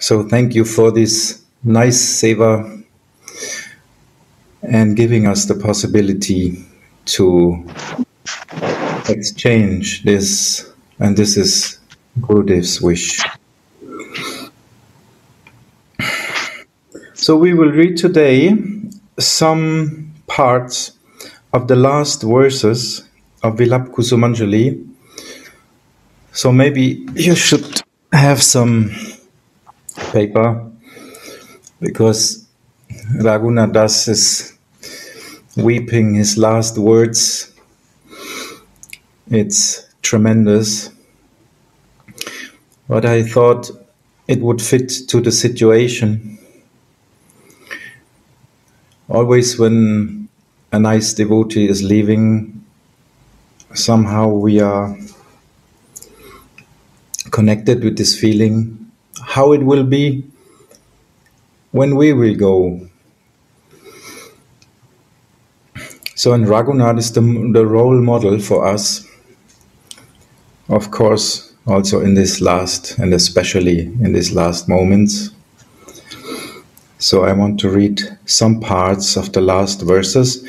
So thank you for this nice seva and giving us the possibility to exchange this, and this is Gurudev's wish. So we will read today some parts of the last verses of Vilap Kusumanjali. So maybe you should have some paper because Raghunath Das is weeping his last words. It's tremendous. But I thought it would fit to the situation. Always, when a nice devotee is leaving, somehow we are connected with this feeling, how it will be when we will go. So, and Raghunath is the, the role model for us, of course, also in this last and especially in these last moments. So, I want to read some parts of the last verses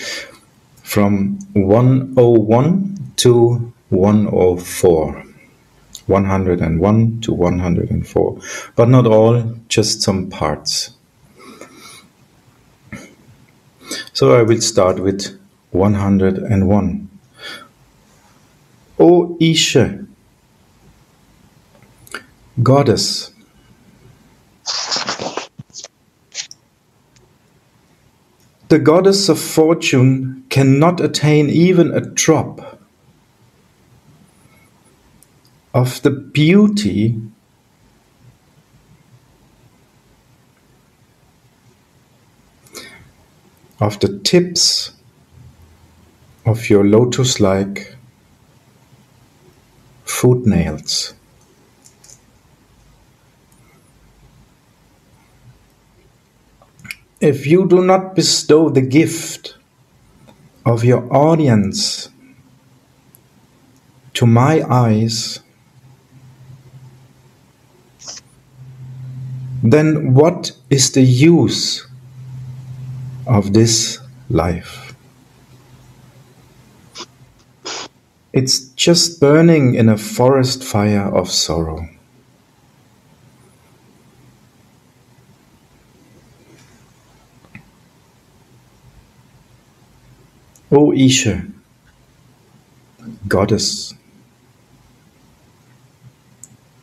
from 101 to 104. 101 to 104, but not all, just some parts. So I will start with 101. O Isha, Goddess, the goddess of fortune cannot attain even a drop of the beauty of the tips of your lotus like foot nails. If you do not bestow the gift of your audience to my eyes, then what is the use of this life? It's just burning in a forest fire of sorrow. O Isha, goddess,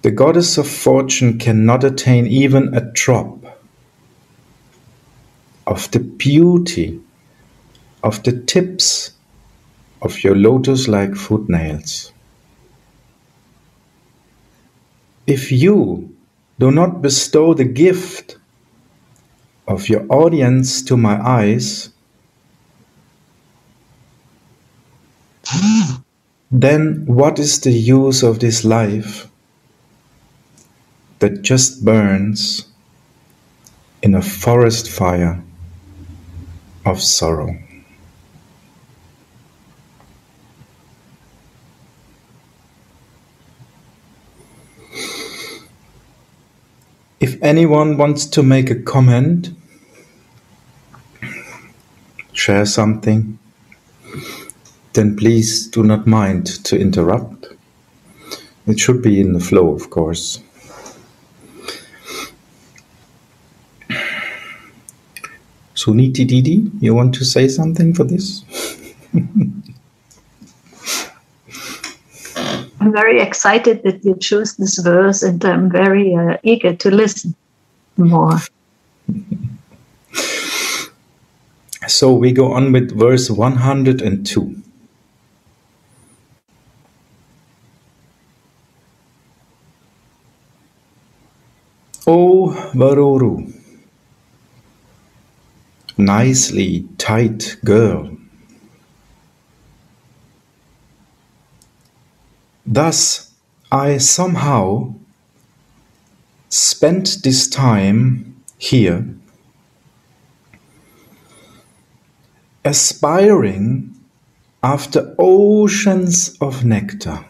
the goddess of fortune cannot attain even a drop of the beauty of the tips of your lotus like footnails. If you do not bestow the gift of your audience to my eyes, then what is the use of this life that just burns in a forest fire of sorrow? If anyone wants to make a comment, share something, then please do not mind to interrupt. It should be in the flow, of course. Suniti Didi, you want to say something for this? I'm very excited that you chose this verse, and I'm very uh, eager to listen more. So we go on with verse 102. O Varoru, nicely tight girl. Thus, I somehow spent this time here aspiring after oceans of nectar.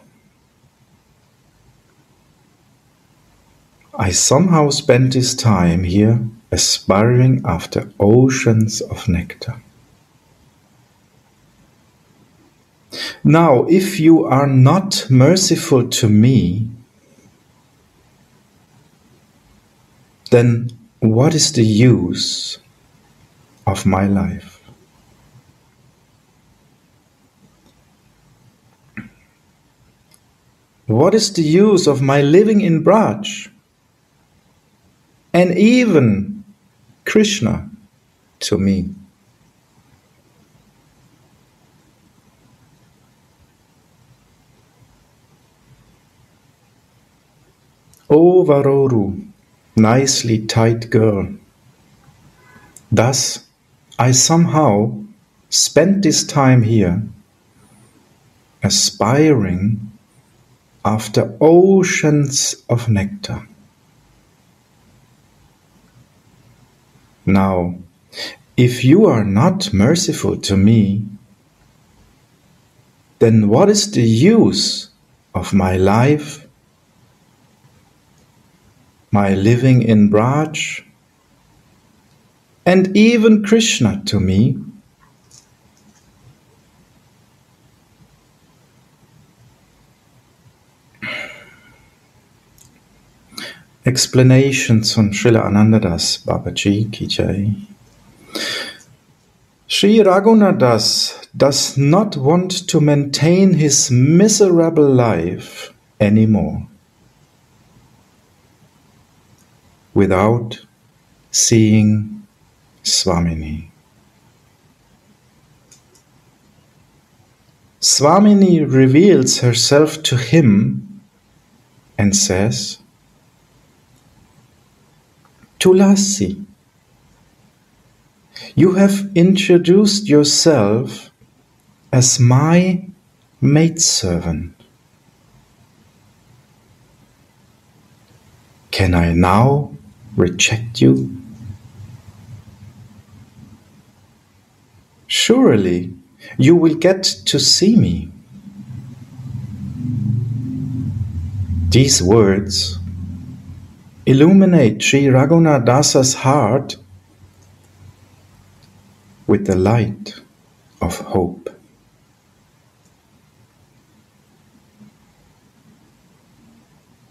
I somehow spent this time here aspiring after oceans of nectar. Now, if you are not merciful to me, then what is the use of my life? What is the use of my living in Braj? And even Krishna to me. O Varoru, nicely tight girl. Thus, I somehow spent this time here, aspiring after oceans of nectar. Now, if you are not merciful to me, then what is the use of my life, my living in Braj, and even Krishna to me? Explanations von Srila Anandadas Babaji Kijai. Sri Raghunadas does not want to maintain his miserable life anymore without seeing Swamini. Swamini reveals herself to him and says, Tulasi, you have introduced yourself as my maidservant. Can I now reject you? Surely you will get to see me. These words illuminate Sri Raghunadasa's heart with the light of hope.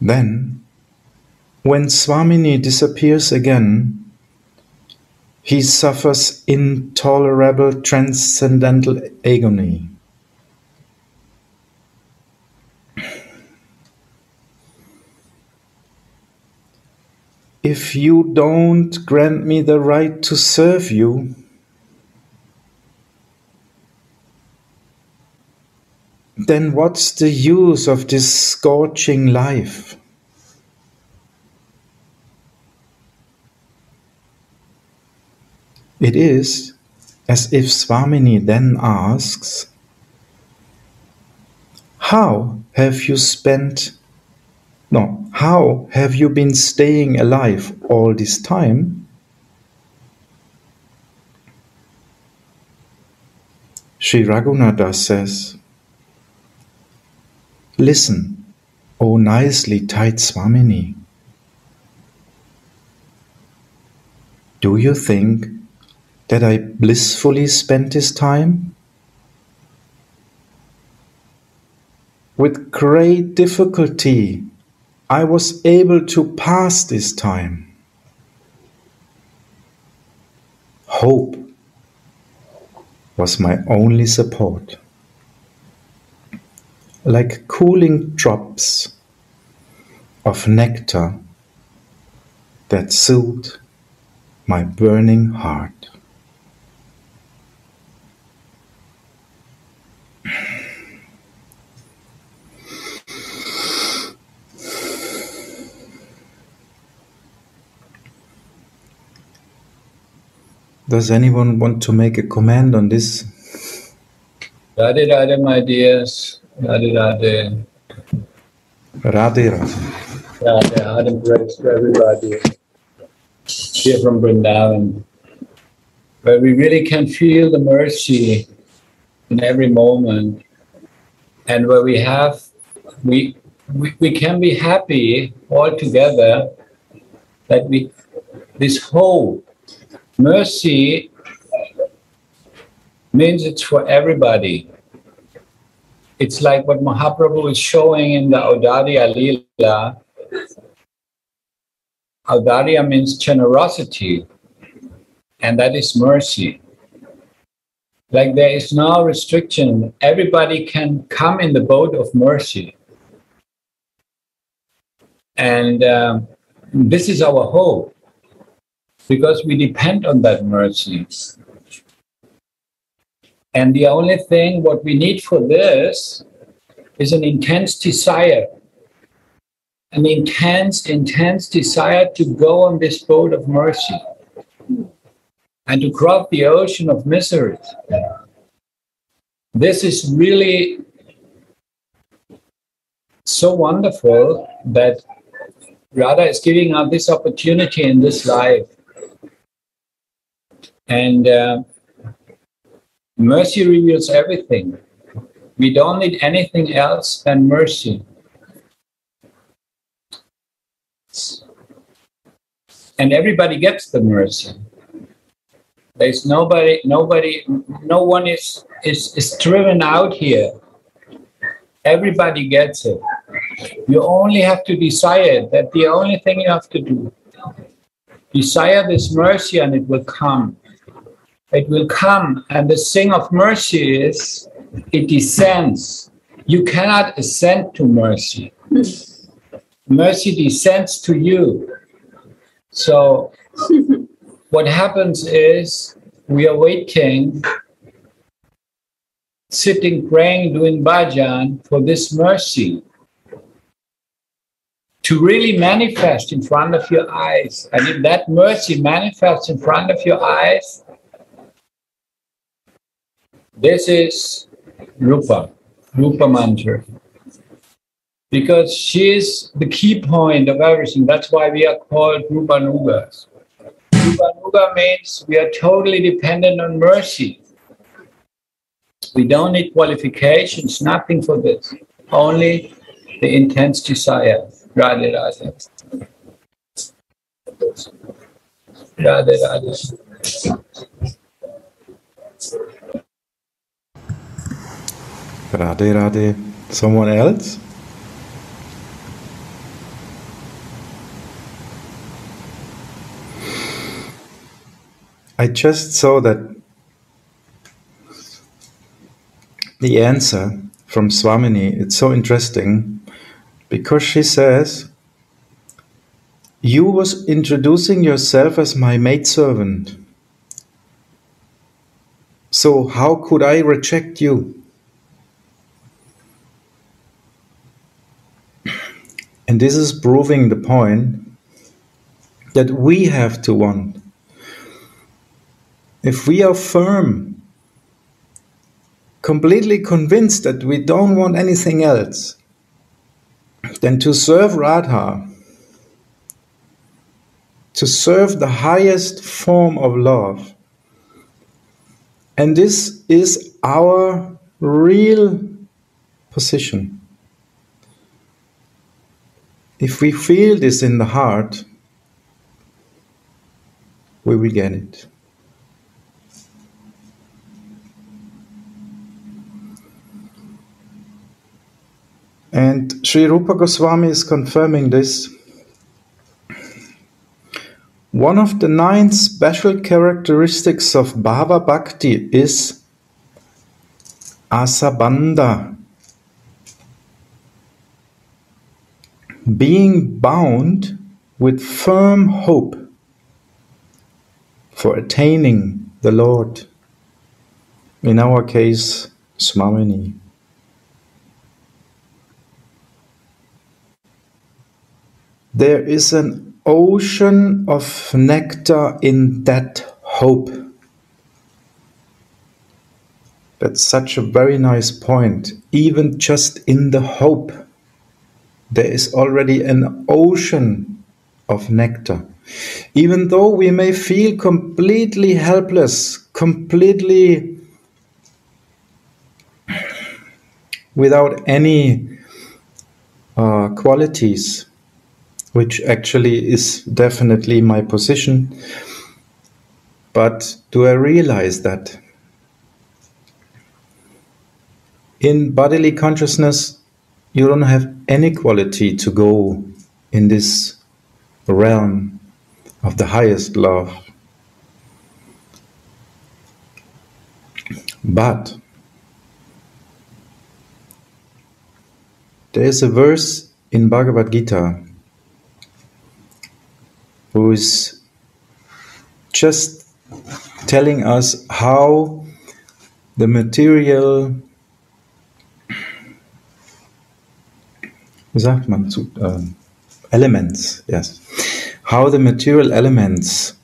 Then, when Swamini disappears again, he suffers intolerable transcendental agony. If you don't grant me the right to serve you, then what's the use of this scorching life? It is as if Swamini then asks, How have you spent no, how have you been staying alive all this time? Sri Raghunatha says, Listen, O nicely tied Swamini. Do you think that I blissfully spent this time? With great difficulty, I was able to pass this time. Hope was my only support. Like cooling drops of nectar that soothed my burning heart. Does anyone want to make a comment on this? Radhe Radhe, my dears. Radhe Radhe. Radhe Radhe. Radhe Radhe, grace to everybody here from Vrindavan, where we really can feel the mercy in every moment, and where we have we we, we can be happy all together that we, this whole mercy means it's for everybody. It's like what Mahaprabhu is showing in the Audarya Leela. Audarya means generosity, and that is mercy. Like there is no restriction, everybody can come in the boat of mercy. And um, this is our hope because we depend on that mercy. And the only thing what we need for this is an intense desire. An intense, intense desire to go on this boat of mercy and to cross the ocean of misery. This is really so wonderful that Radha is giving us this opportunity in this life. And uh, mercy reveals everything. We don't need anything else than mercy. And everybody gets the mercy. There's nobody, nobody, no one is, is, is driven out here. Everybody gets it. You only have to desire it. that the only thing you have to do. Desire this mercy and it will come. It will come. And the thing of mercy is it descends. You cannot ascend to mercy. mercy descends to you. So what happens is we are waiting, sitting, praying, doing bhajan for this mercy to really manifest in front of your eyes. And if that mercy manifests in front of your eyes, this is Rupa, Rupa Manjari. Because she is the key point of everything. That's why we are called Rupanugas. Rupanuga means we are totally dependent on mercy. We don't need qualifications, nothing for this. Only the intense desire. Radhe Radhe. Radhe Radhe. Radhe Radhe. Someone else? I just saw that the answer from Swamini, it's so interesting because she says, You was introducing yourself as my maidservant. So how could I reject you? And this is proving the point that we have to want. If we are firm, completely convinced that we don't want anything else, then to serve Radha, to serve the highest form of love. And this is our real position. If we feel this in the heart, we will get it. And Sri Rupa Goswami is confirming this. One of the nine special characteristics of Bhava Bhakti is asabandha, being bound with firm hope for attaining the Lord. In our case, Swamini. There is an ocean of nectar in that hope. That's such a very nice point. Even just in the hope, there is already an ocean of nectar. Even though we may feel completely helpless, completely without any uh, qualities, which actually is definitely my position. But do I realize that? In bodily consciousness, you don't have any quality to go in this realm of the highest love. But there is a verse in Bhagavad Gita who is just telling us how the material wie sagt man zu, uh, elements, yes, how the material elements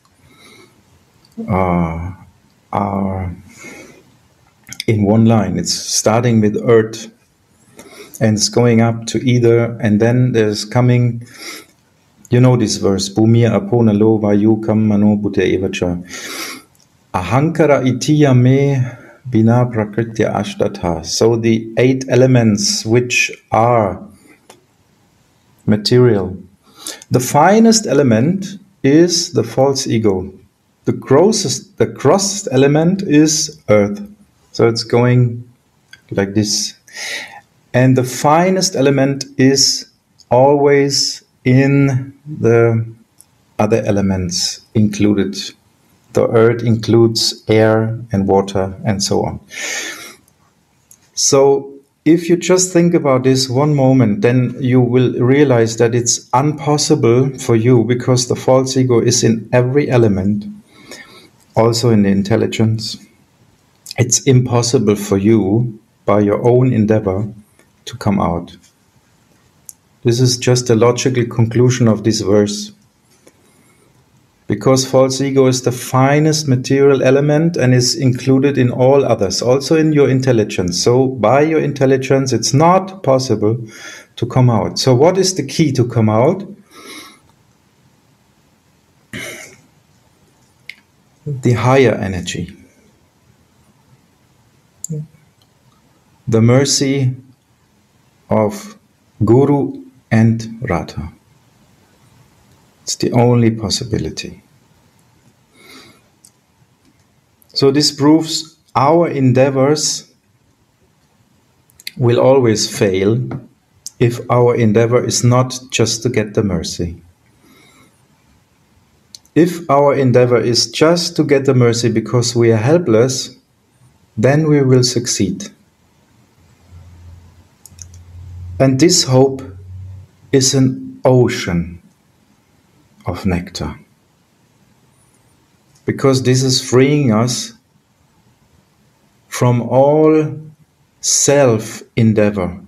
are, are in one line. It's starting with earth and it's going up to ether, and then there's coming, you know this verse, Bhumir apona lo vayu kam mano buddha evacha. Ahankara itiya me bina prakritya ashtata. So the eight elements which are material. The finest element is the false ego. The grossest, the grossest element is earth. So it's going like this. And the finest element is always in the other elements included. The earth includes air and water and so on. So if you just think about this one moment, then you will realize that it's impossible for you because the false ego is in every element, also in the intelligence. It's impossible for you by your own endeavor to come out. This is just a logical conclusion of this verse. Because false ego is the finest material element and is included in all others, also in your intelligence. So, by your intelligence, it's not possible to come out. So, what is the key to come out? The higher energy. The mercy of Guru and Radha. It's the only possibility. So, this proves our endeavors will always fail if our endeavor is not just to get the mercy. If our endeavor is just to get the mercy because we are helpless, then we will succeed. And this hope is an ocean of nectar. Because this is freeing us from all self endeavor.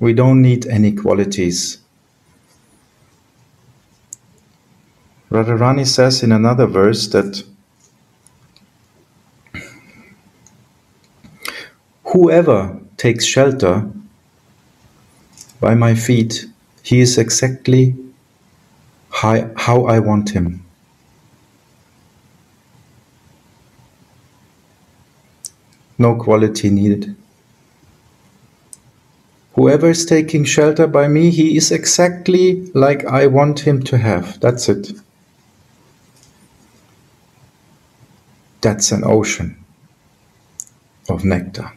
We don't need any qualities. Radharani says in another verse that whoever takes shelter by my feet, he is exactly how, how I want him. No quality needed. Whoever is taking shelter by me, he is exactly like I want him to have. That's it. That's an ocean of nectar.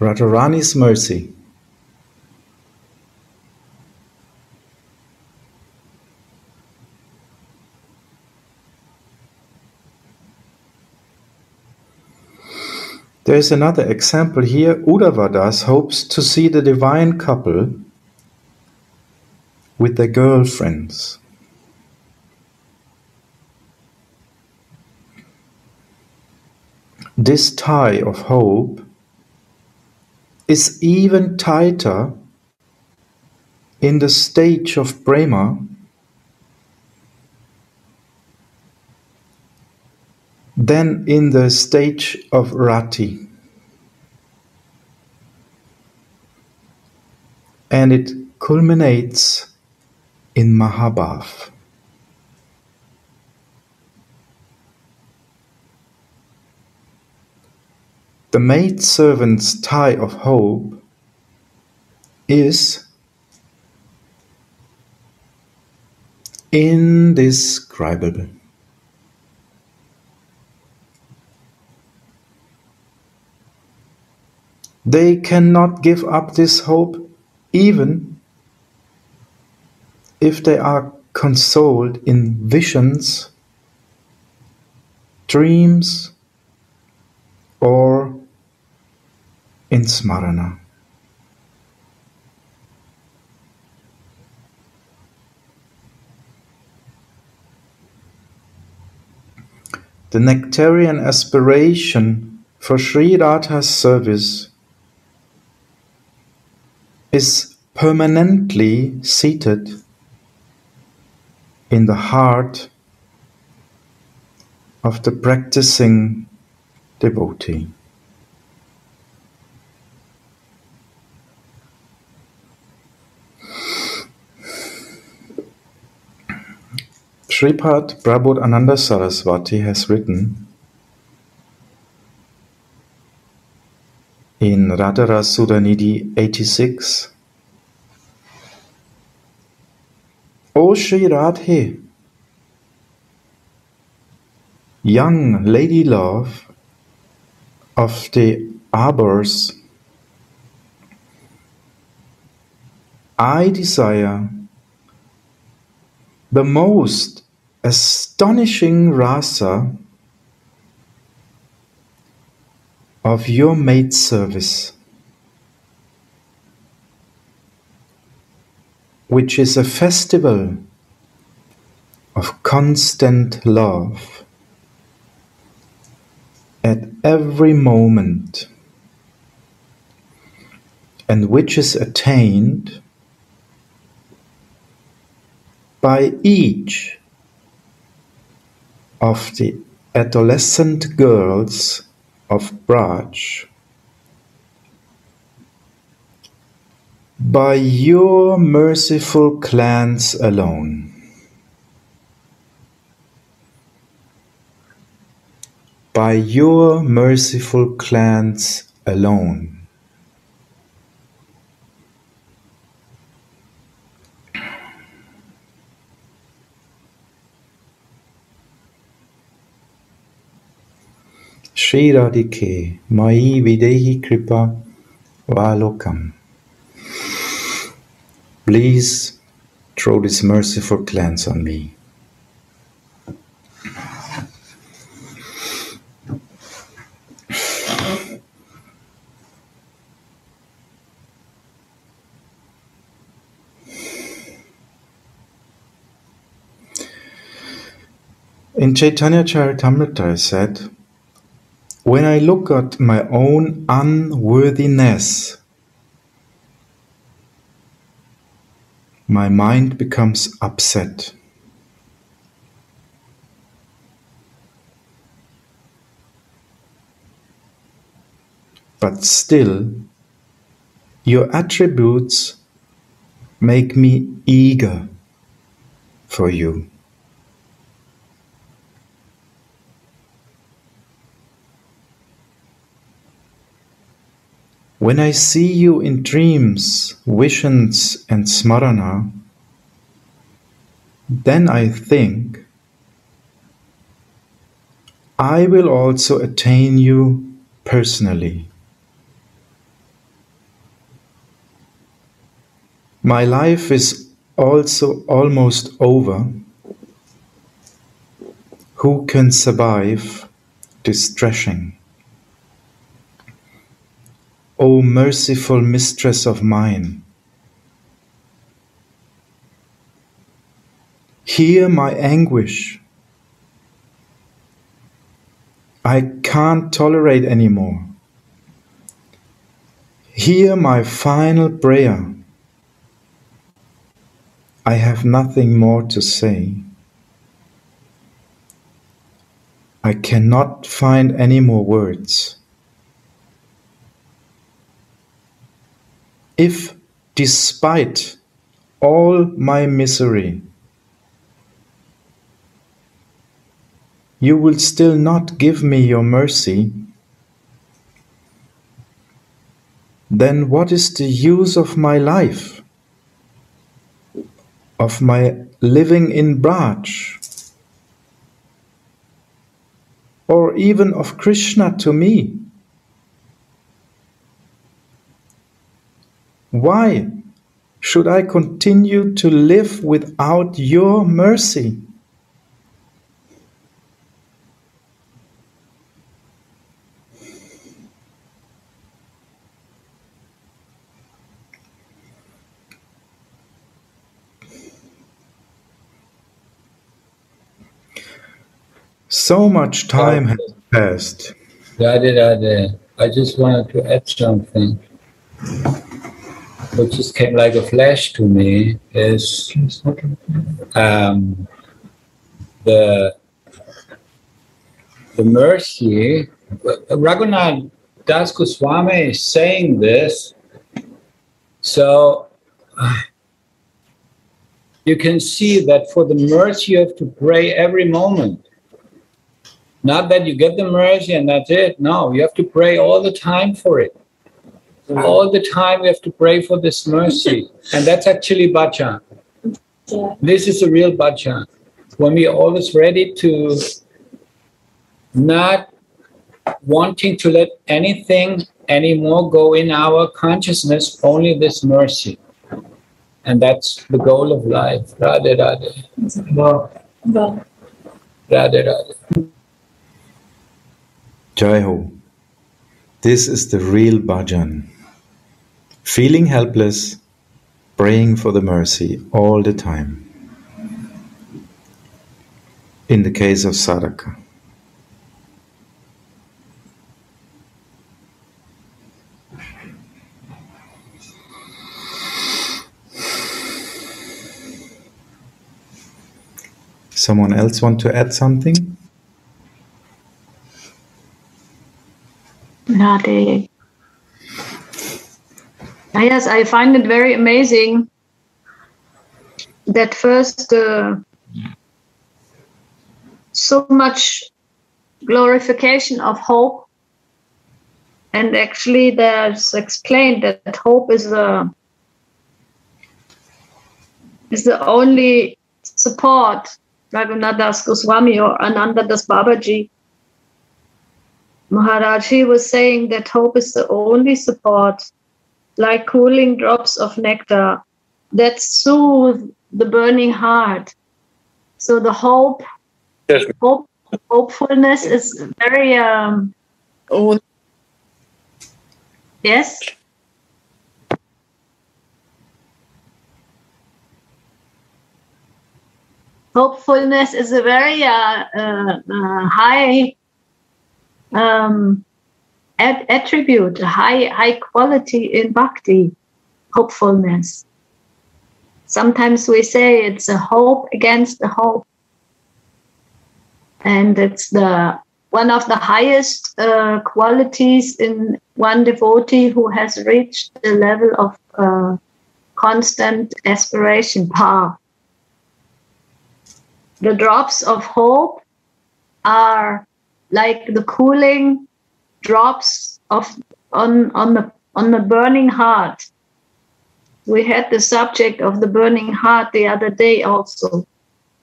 Radharani's mercy There is another example here. Uddhavadas hopes to see the divine couple with their girlfriends. This tie of hope is even tighter in the stage of prema Then in the stage of Rati. And it culminates in Mahabhav. The maidservant's tie of hope is indescribable. They cannot give up this hope even if they are consoled in visions, dreams, or in smarana. The nectarian aspiration for Sri Radha's service is permanently seated in the heart of the practicing devotee. Sripad Prabodhananda Saraswati has written in Radharas Sudhanidhi 86 O Sri Radhe, young lady love of the arbors, I desire the most astonishing rasa of your maid service, which is a festival of constant love. At every moment, and which is attained by each of the adolescent girls of Braj. By your merciful glance alone. By your merciful glance alone. Radhike Mai Videhi Kripa Valokam. Please throw this merciful glance on me. In Chaitanya Charitamrita, I said, when I look at my own unworthiness, my mind becomes upset. But still, your attributes make me eager for you. When I see you in dreams, visions, and smarana, then I think, I will also attain you personally. My life is also almost over. Who can survive this threshing? O merciful mistress of mine, hear my anguish. I can't tolerate anymore. Hear my final prayer. I have nothing more to say. I cannot find any more words. If, despite all my misery, you will still not give me your mercy, then what is the use of my life? of my living in Braj, or even of Krishna to me. Why should I continue to live without your mercy? So much time has passed. Radhe Radhe. I just wanted to add something, which just came like a flash to me, is um, the the mercy. Raghunath Das Goswami is saying this, so uh, you can see that for the mercy you have to pray every moment. Not that you get the mercy and that's it. No, you have to pray all the time for it. All the time we have to pray for this mercy. And that's actually bhajan. This is a real bhajan. When we are always ready to not wanting to let anything anymore go in our consciousness, only this mercy. And that's the goal of life. Radhe Radhe. Radhe Radhe. Jai Ho. This is the real bhajan. Feeling helpless, praying for the mercy all the time. In the case of Sadhaka. Someone else want to add something? Radhe. Yes, I find it very amazing that first uh, so much glorification of hope, and actually there's explained that hope is the is the only support Raghunath Das Goswami or Ananda Das Babaji. Maharaj, he was saying that hope is the only support, like cooling drops of nectar that soothe the burning heart. So the hope, Yes. hope hopefulness is very um Oh, yes. Hopefulness is a very uh, uh, uh, high um, at- attribute, a high high quality in bhakti, hopefulness. Sometimes we say it's a hope against the hope, and it's the one of the highest uh, qualities in one devotee who has reached the level of uh, constant aspiration power. The drops of hope are like the cooling drops of on on the on the burning heart. We had the subject of the burning heart the other day also.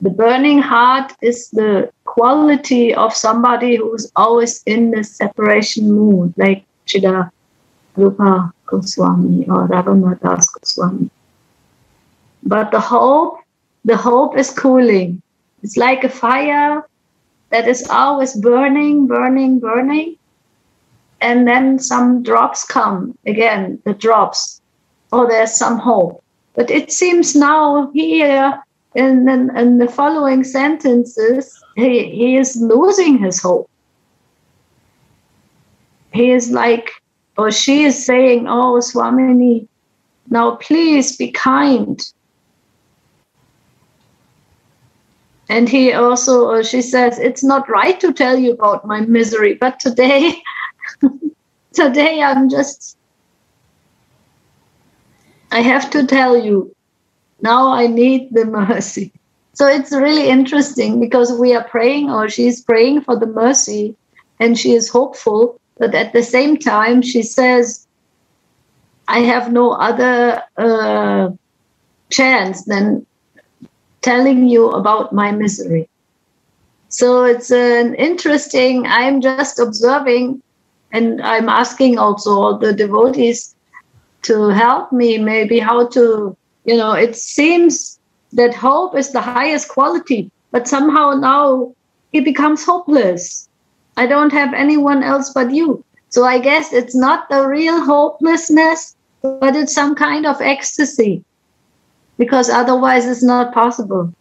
The burning heart is the quality of somebody who's always in the separation mood, like Chida Rupa Goswami or Das Goswami. But the hope, the hope is cooling. It's like a fire that is always burning, burning, burning. And then some drops come again, the drops. Oh, there's some hope. But it seems now here in, in, in the following sentences, he, he is losing his hope. He is like, or she is saying, Oh, Swamini, now please be kind. And he also, she says, it's not right to tell you about my misery, but today, today I'm just, I have to tell you, now I need the mercy. So it's really interesting because we are praying, or she's praying for the mercy, and she is hopeful, but at the same time, she says, I have no other uh, chance than telling you about my misery. So it's an interesting, I'm just observing and I'm asking also the devotees to help me maybe how to, you know, it seems that hope is the highest quality, but somehow now it becomes hopeless. I don't have anyone else but you. So I guess it's not the real hopelessness, but it's some kind of ecstasy because otherwise it's not possible.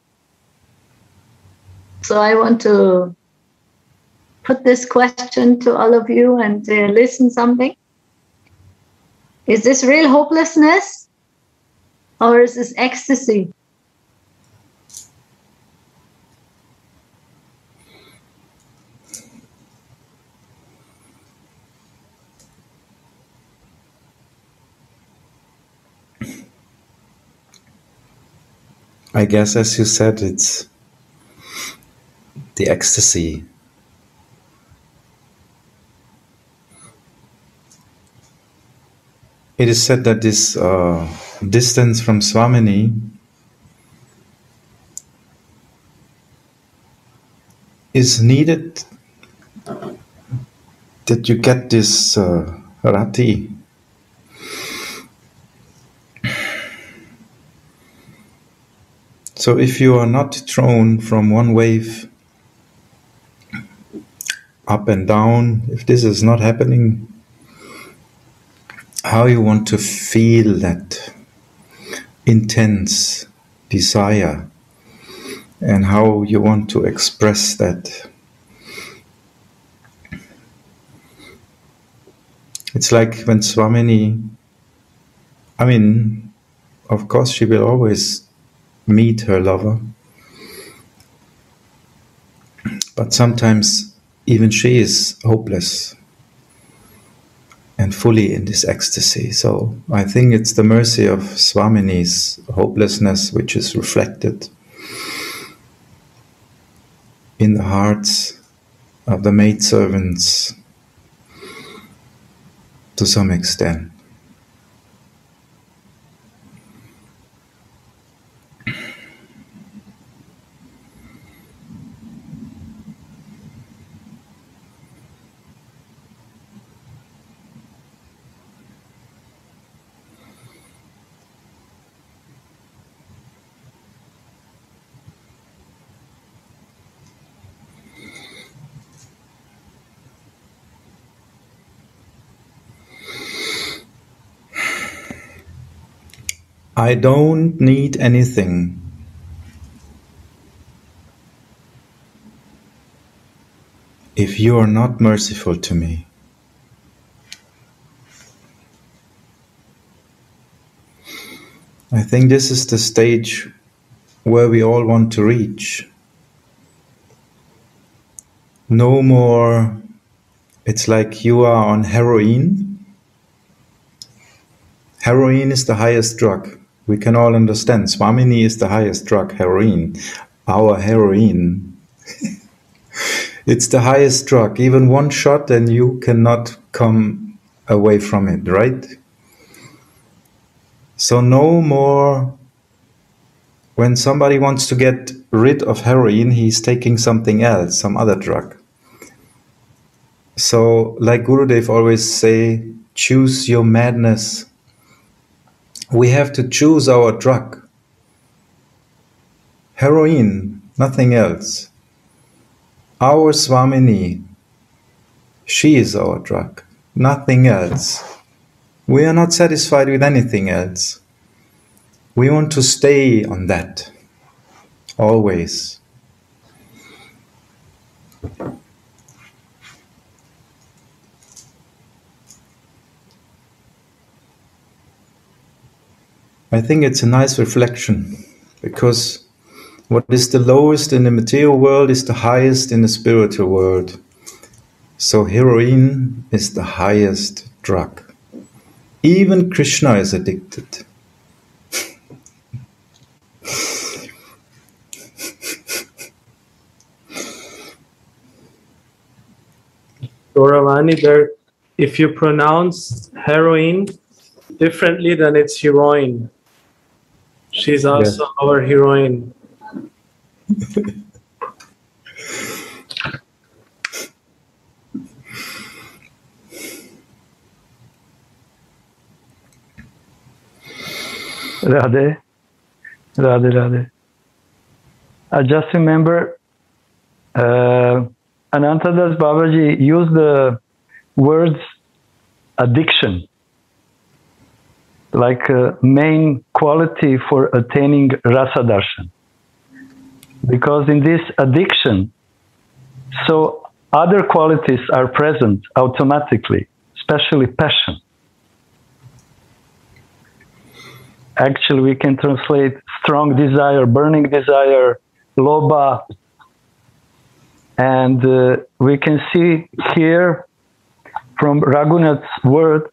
So I want to put this question to all of you and uh, listen something. Is this real hopelessness or is this ecstasy? I guess, as you said, it's the ecstasy. It is said that this uh, distance from Swamini is needed that you get this uh, rati. So if you are not thrown from one wave up and down, if this is not happening, how you want to feel that intense desire and how you want to express that. It's like when Swamini, I mean, of course, she will always meet her lover. But sometimes even she is hopeless and fully in this ecstasy. So I think it's the mercy of Swamini's hopelessness which is reflected in the hearts of the maidservants to some extent. I don't need anything. If you are not merciful to me. I think this is the stage where we all want to reach. No more, it's like you are on heroin. Heroin is the highest drug we can all understand. Swamini is the highest drug, heroin. Our heroin. it's the highest drug. Even one shot and you cannot come away from it, right? So, no more. When somebody wants to get rid of heroin, he's taking something else, some other drug. So, like Gurudev always say, choose your madness we have to choose our drug. Heroin, nothing else. Our Swamini, she is our drug, nothing else. We are not satisfied with anything else. We want to stay on that, always. I think it's a nice reflection because what is the lowest in the material world is the highest in the spiritual world. So, heroin is the highest drug. Even Krishna is addicted. Gauravani, there, if you pronounce heroin differently, then it's heroin. She's also our heroine. Radhe, Radhe, Radhe. I just remember uh, Anantadas Babaji used the words addiction like a main quality for attaining rasa darshan. Because in this addiction, so other qualities are present automatically, especially passion. Actually, we can translate strong desire, burning desire, lobha, and uh, we can see here from Raghunath's words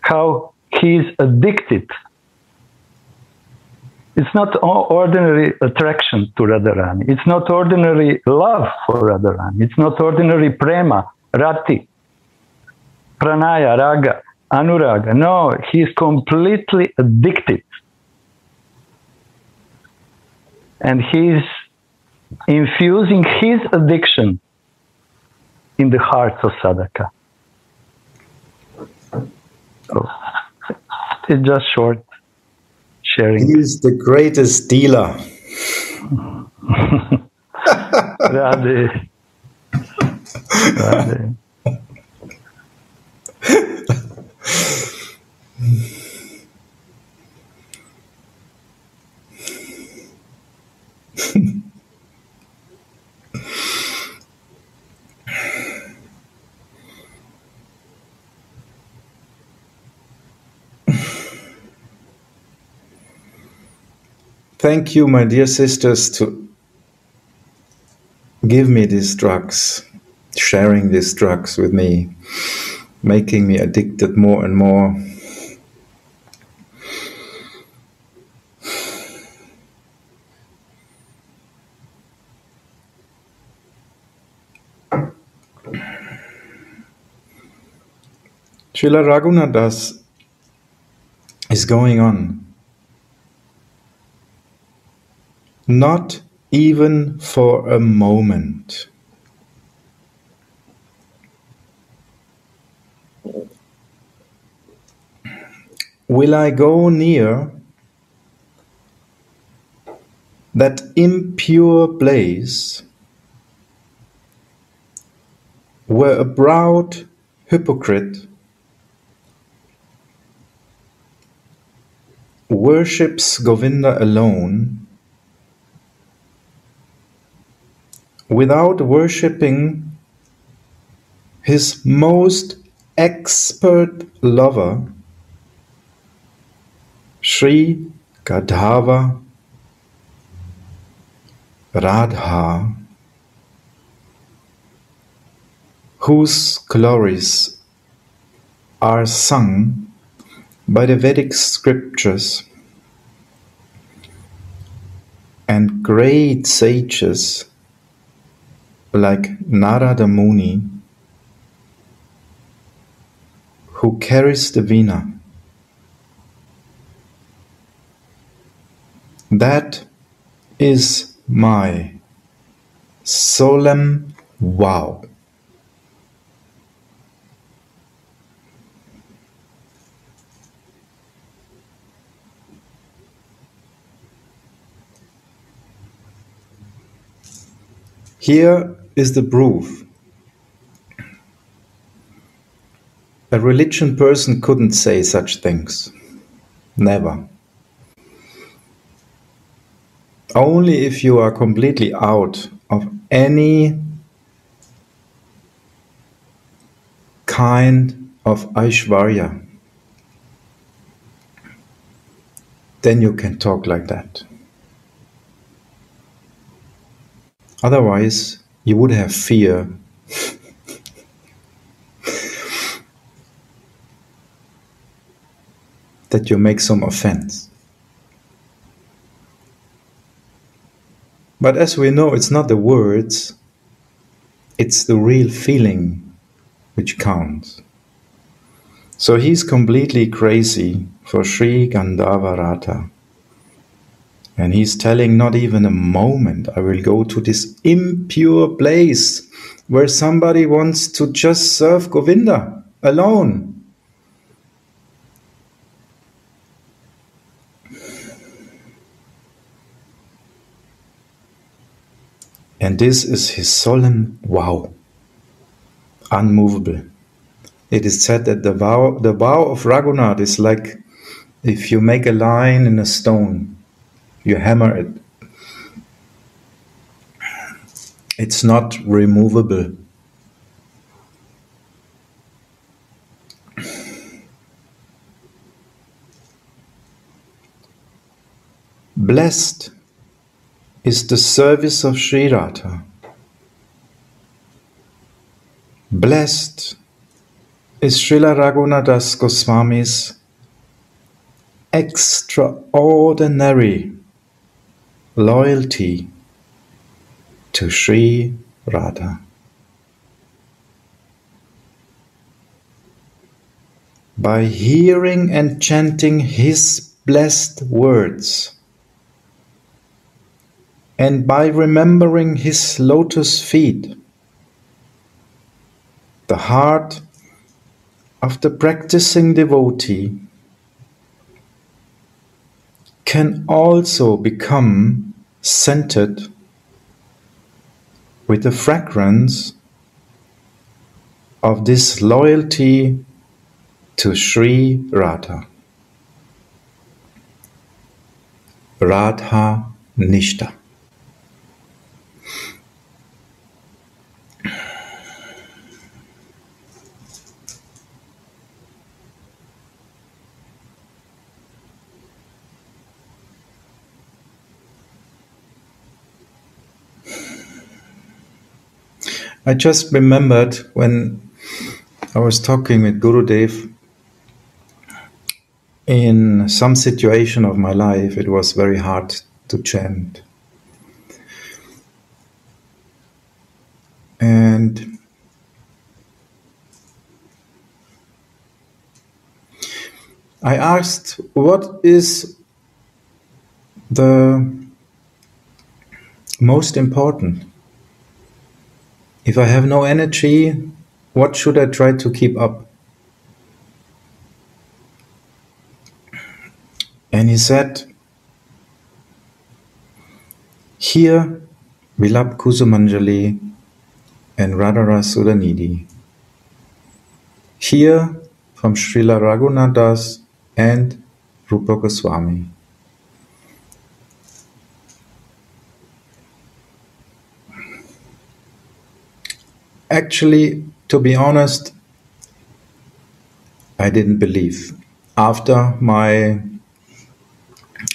how he is addicted. It's not ordinary attraction to Radharani. It's not ordinary love for Radharani. It's not ordinary prema, rati, pranaya, raga, anuraga. No, he is completely addicted. And he is infusing his addiction in the hearts of sadhaka. Oh, it's just short sharing. He's the greatest dealer. Radhe. Radhe. Thank you, my dear sisters, to give me these drugs, sharing these drugs with me, making me addicted more and more. Srila Raghunath Das is going on Not even for a moment. Will I go near that impure place where a proud hypocrite worships Govinda alone without worshipping his most expert lover, Sri Gandharva Radha, whose glories are sung by the Vedic scriptures and great sages like Narada Muni, who carries the Veena. That is my solemn vow. Here is the proof. A religion person couldn't say such things. Never. Only if you are completely out of any kind of Aishwarya, then you can talk like that. Otherwise, you would have fear. that you make some offense. But as we know, it's not the words, it's the real feeling which counts. So he's completely crazy for Sri Gandharva Radha. And he's telling not even a moment, I will go to this impure place where somebody wants to just serve Govinda alone. And this is his solemn vow, unmovable. It is said that the vow, the vow of Raghunath is like if you make a line in a stone, you hammer it. It's not removable. Blessed is the service of Sri Radha. Blessed is Srila Raghunath Das Goswami's extraordinary loyalty to Sri Radha. By hearing and chanting his blessed words, and by remembering his lotus feet, the heart of the practicing devotee can also become scented with the fragrance of this loyalty to Sri Radha. Radha Nishta. I just remembered when I was talking with Guru Dev in some situation of my life, it was very hard to chant. And I asked, what is the most important? If I have no energy, what should I try to keep up? And he said, Here Vilapa Kusumanjali and Radha Rasa Sudhanidhi. Here from Srila Raghunath Das and Rupa Goswami. Actually, to be honest, I didn't believe. After my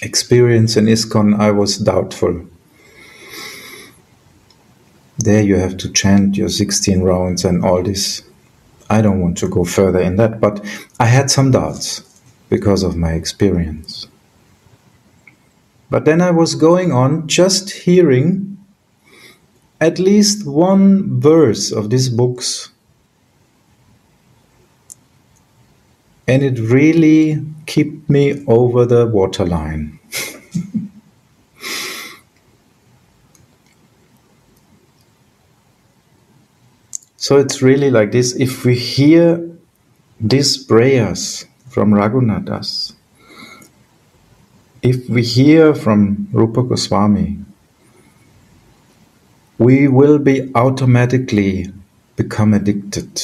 experience in ISKCON, I was doubtful. There you have to chant your 16 rounds and all this. I don't want to go further in that, but I had some doubts because of my experience. But then I was going on just hearing at least one verse of these books and it really kept me over the waterline. so it's really like this if we hear these prayers from Raghunath Das, if we hear from Rupa Goswami, we will be automatically become addicted.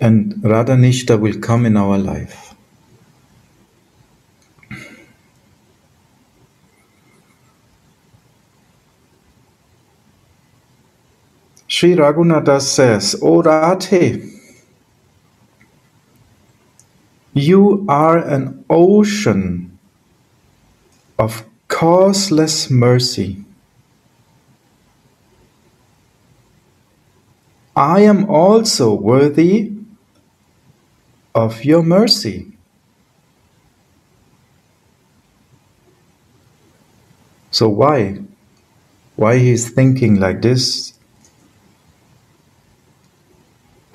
And Radhanishta will come in our life. Sri Raghunatha says, O Radhe, you are an ocean of causeless mercy. I am also worthy of your mercy. So, why why he's thinking like this.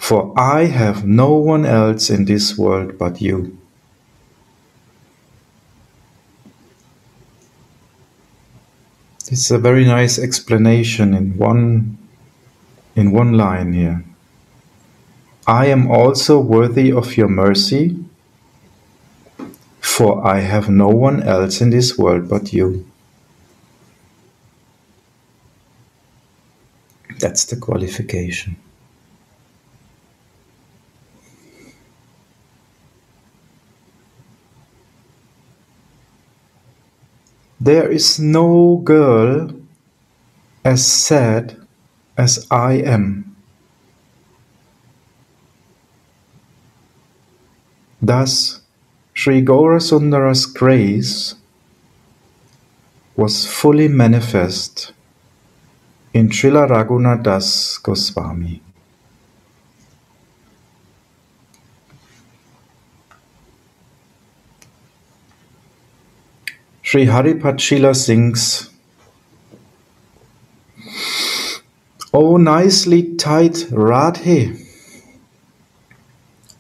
For I have no one else in this world but you. It's a very nice explanation in one in one line here. I am also worthy of your mercy, for I have no one else in this world but you. That's the qualification. There is no girl as sad as I am. Thus, Sri Gaurasundara's grace was fully manifest in Srila Raghunath Das Goswami. Sri Haripada Sila sings, Oh, nicely tied Radhe,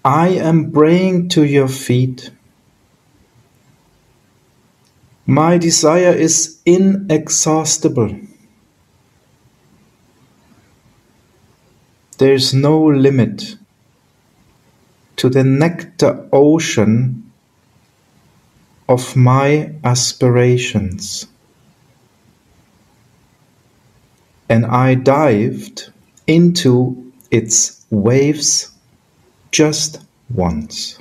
I am praying to your feet. My desire is inexhaustible. There is no limit to the nectar ocean of my aspirations. And I dived into its waves just once.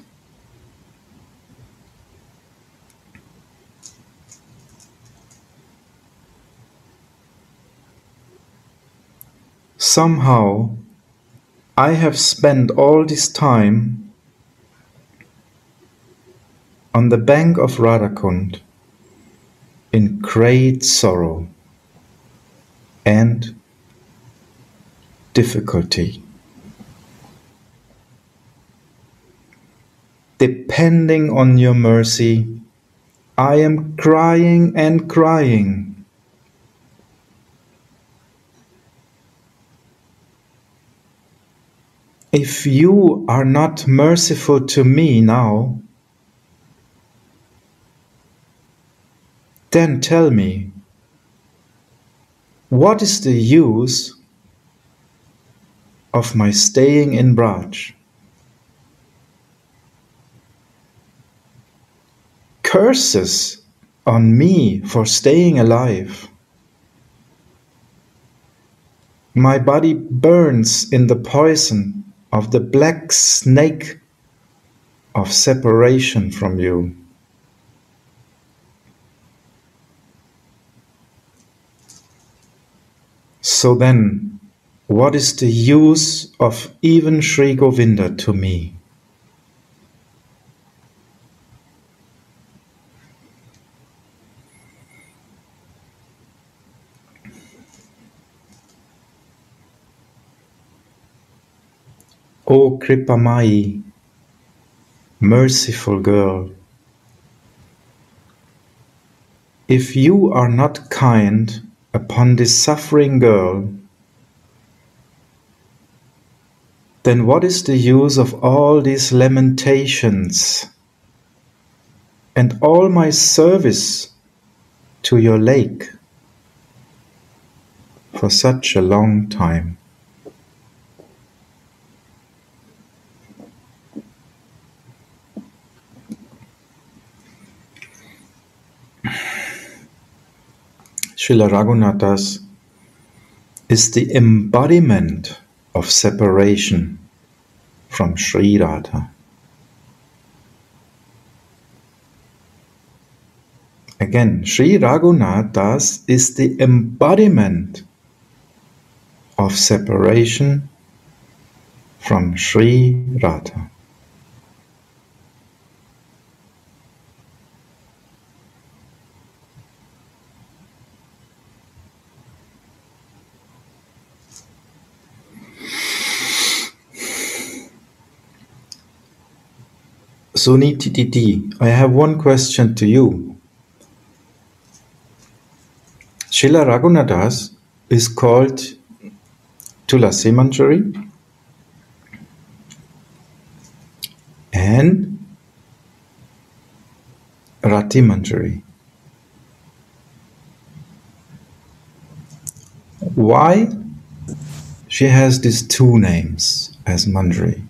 Somehow, I have spent all this time on the bank of Radhakund in great sorrow and difficulty. Depending on your mercy, I am crying and crying. If you are not merciful to me now, then tell me, what is the use of my staying in Braj? Curses on me for staying alive. My body burns in the poison of the black snake of separation from you. So then, what is the use of even Sri Govinda to me? O Kripamai, merciful girl, if you are not kind upon this suffering girl, then what is the use of all these lamentations and all my service to your lake for such a long time? Srila Raghunath Das is the embodiment of separation from Sri Radha. Again, Sri Raghunath Das is the embodiment of separation from Sri Radha. Sunititi, I have one question to you. Srila Raghunath Das is called Tulasi Manjari and Rati Manjari. Why she has these two names as Manjari?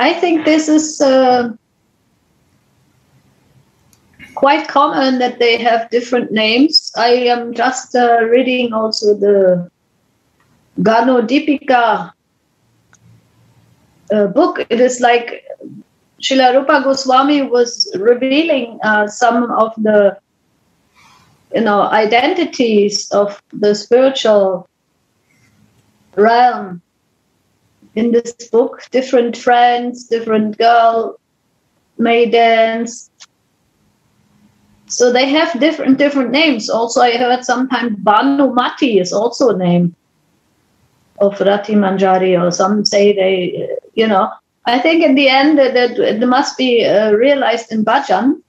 I think this is uh, quite common that they have different names. I am just uh, reading also the Gano Dipika uh, book. It is like Srila Rupa Goswami was revealing uh, some of the you know identities of the spiritual realm in this book. Different friends different girl maidens so they have different different names. Also i heard sometimes Bhanumati is also a name of rati manjari or some say they you know. I think in the end that it must be uh, realized in bhajan.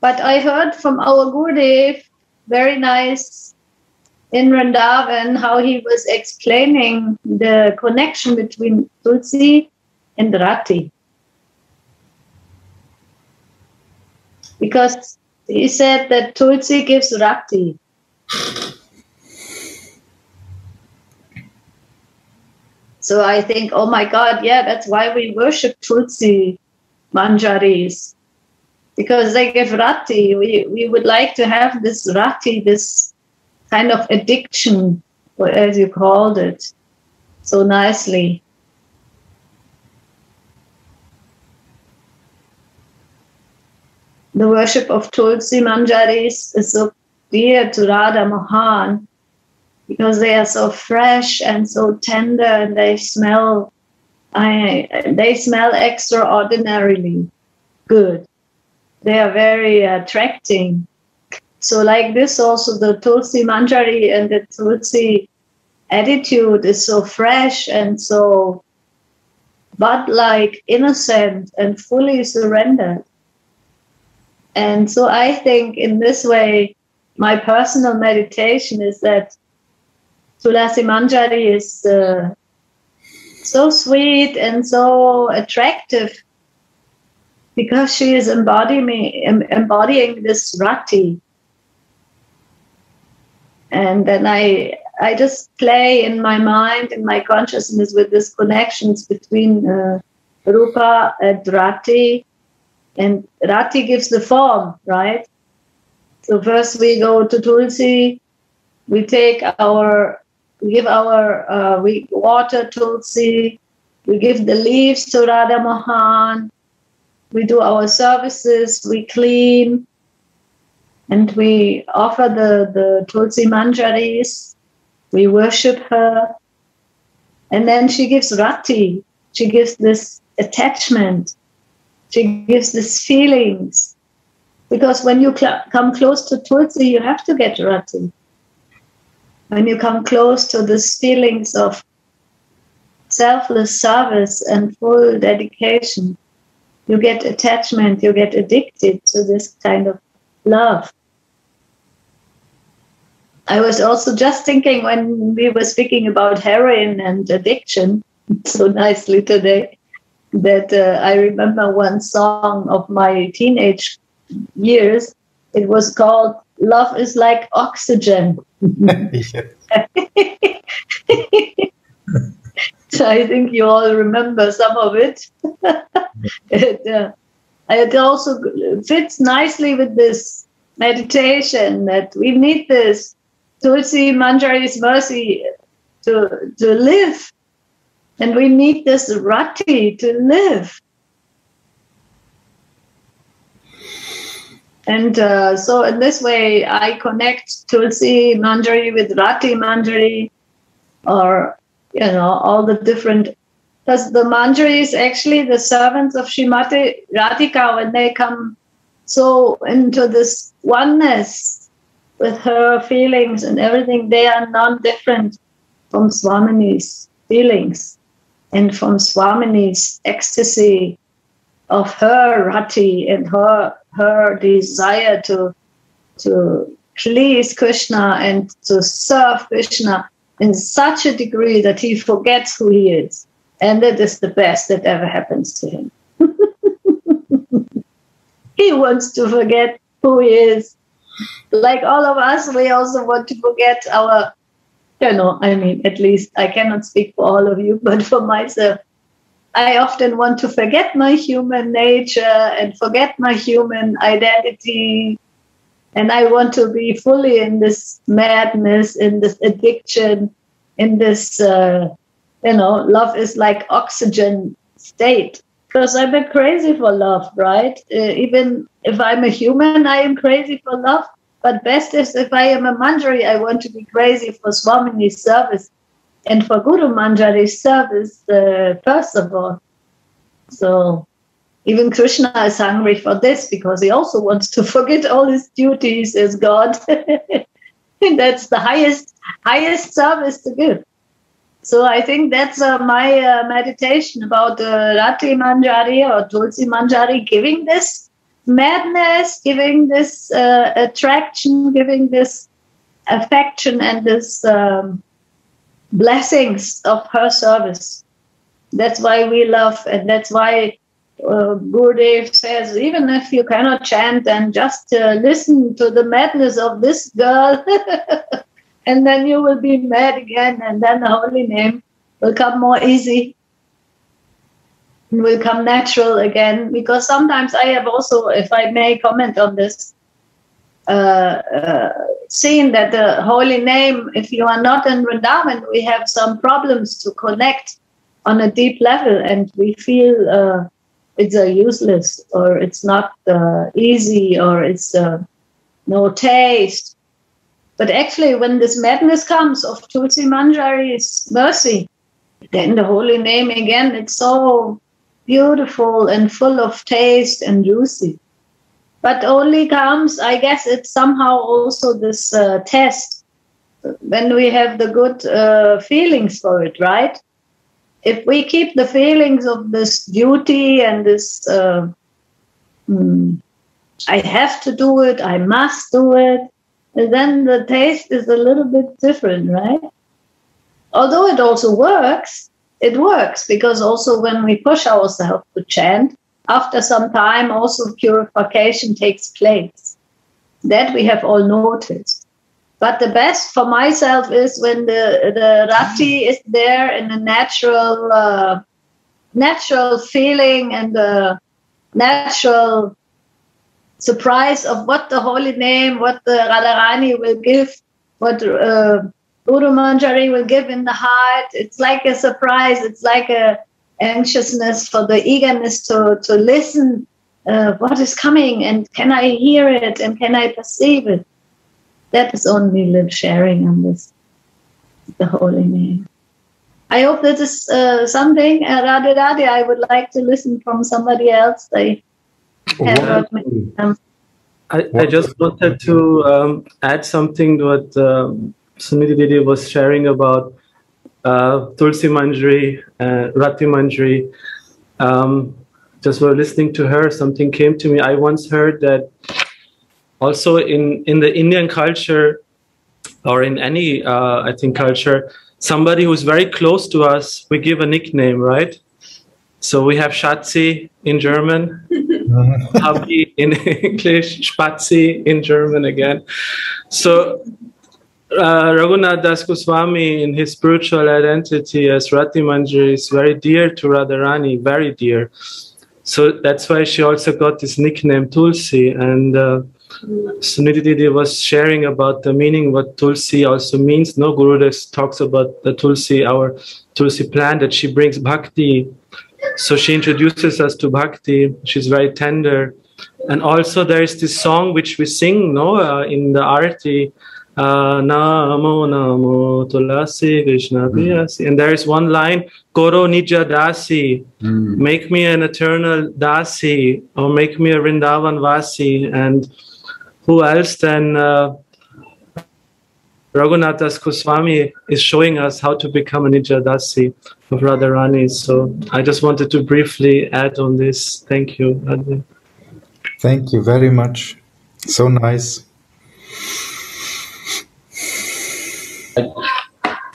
But i heard from our gurudev very nice in Vrindavan how he was explaining the connection between Tulsi and Rati. Because he said that Tulsi gives Rati. So I think, oh my God, yeah, that's why we worship Tulsi Manjaris. Because they give Rati. We, we would like to have this Rati, this kind of addiction, or as you called it so nicely. The worship of Tulsi Manjaris is so dear to Radha Mohan because they are so fresh and so tender and they smell I, they smell extraordinarily good. They are very attracting. So, like this, also the Tulsi Manjari and the Tulsi attitude is so fresh and so but like innocent and fully surrendered. And so I think in this way, my personal meditation is that Tulasi Manjari is uh, so sweet and so attractive because she is embodying, embodying this rati, and then i i just play in my mind in my consciousness with these connections between uh, rupa and rati. And rati gives the form right? So first we go to tulsi we take our we give our uh, we water tulsi we give the leaves to radha mohan we do our services we clean and we offer the, the Tulsi Manjaris. We worship her. And then she gives rati. She gives this attachment. She gives this feelings. Because when you cl- come close to Tulsi, you have to get rati. When you come close to these feelings of selfless service and full dedication, you get attachment, you get addicted to this kind of love. I was also just thinking when we were speaking about heroin and addiction so nicely today that uh, I remember one song of my teenage years. It was called Love is Like Oxygen. so I think you all remember some of it. it, uh, it also fits nicely with this meditation that we need this Tulsi Manjari's mercy to, to live. And we need this rati to live. And uh, so, in this way, I connect Tulsi Manjari with Rati Manjari, or you know, all the different. Because the Manjari is actually the servants of Shrimati Radhika when they come so into this oneness with her feelings and everything, they are non different from Swamini's feelings. and from Swamini's ecstasy of her rati and her her desire to to please Krishna and to serve Krishna in such a degree that he forgets who he is. And that is the best that ever happens to him. he wants to forget who he is. Like all of us, we also want to forget our, you know, I mean, at least I cannot speak for all of you, but for myself, I often want to forget my human nature and forget my human identity. And I want to be fully in this madness, in this addiction, in this, uh, you know, love is like oxygen state. Because I'm a crazy for love, right? Uh, even if I'm a human, I am crazy for love. But best is if I am a manjari, I want to be crazy for Swamini's service and for Guru Manjari's service, uh, first of all. So even Krishna is hungry for this because he also wants to forget all his duties as God. that's the highest highest service to give. So I think that's uh, my uh, meditation about uh, Rati Manjari or Tulsi Manjari giving this madness, giving this uh, attraction, giving this affection and this um, blessings of her service. That's why we love, and that's why uh, Gurudev says, even if you cannot chant, then just uh, listen to the madness of this girl, and then you will be mad again, and then the holy name will come more easy and will come natural again. Because sometimes I have also, if I may comment on this, uh, uh, seen that the holy name, if you are not in Vrindavan, we have some problems to connect on a deep level, and we feel uh, it's a useless or it's not uh, easy or it's uh, no taste. But actually, when this madness comes of Tulsi Manjari's mercy, then the holy name again, it's so beautiful and full of taste and juicy but only comes, I guess it's somehow also this uh, test when we have the good uh, feelings for it, right? If we keep the feelings of this duty and this, uh, mm, I have to do it, I must do it, then the taste is a little bit different, right? Although it also works, it works because also when we push ourselves to chant, after some time, also purification takes place. That we have all noticed. But the best for myself is when the, the rati is there in a natural, uh, natural feeling and the natural surprise of what the holy name, what the Radharani will give, what uh, Guru Manjari will give in the heart. It's like a surprise. It's like a anxiousness, for the eagerness to, to listen uh, what is coming and can I hear it and can I perceive it. That is only live sharing on this, the holy name. I hope that is uh, something, uh, Radhe Radhe, I would like to listen from somebody else. I, I, I, just wanted to um, add something to what um, Suniti Didi was sharing about uh, Tulsi Manjari, uh, Rati Manjari. Um, just while listening to her, something came to me. I once heard that also in, in the Indian culture, or in any, uh, I think, culture, somebody who's very close to us, we give a nickname, right? So we have Schatzi in German, Habi in English, Spatzi in German again. So uh, Raghunath Das Goswami, in his spiritual identity as Rati Manjari, is very dear to Radharani, very dear. So that's why she also got this nickname Tulsi. And uh, Suniti Didi was sharing about the meaning what Tulsi also means. No Gurudev talks about the Tulsi, our Tulsi plant, that she brings bhakti. So she introduces us to bhakti. She's very tender. And also there is this song which we sing no, uh, in the arati, uh, Namo Namo Tulasi Krishna Priyasi. Mm. And there is one line, Koro Nija Dasi, mm. make me an eternal Dasi, or make me a Vrindavan Vasi. And who else then? Uh, Raghunath Das Goswami is showing us how to become a Nijadasi of Radharani. So I just wanted to briefly add on this. Thank you, Radhe. Thank you very much. So nice.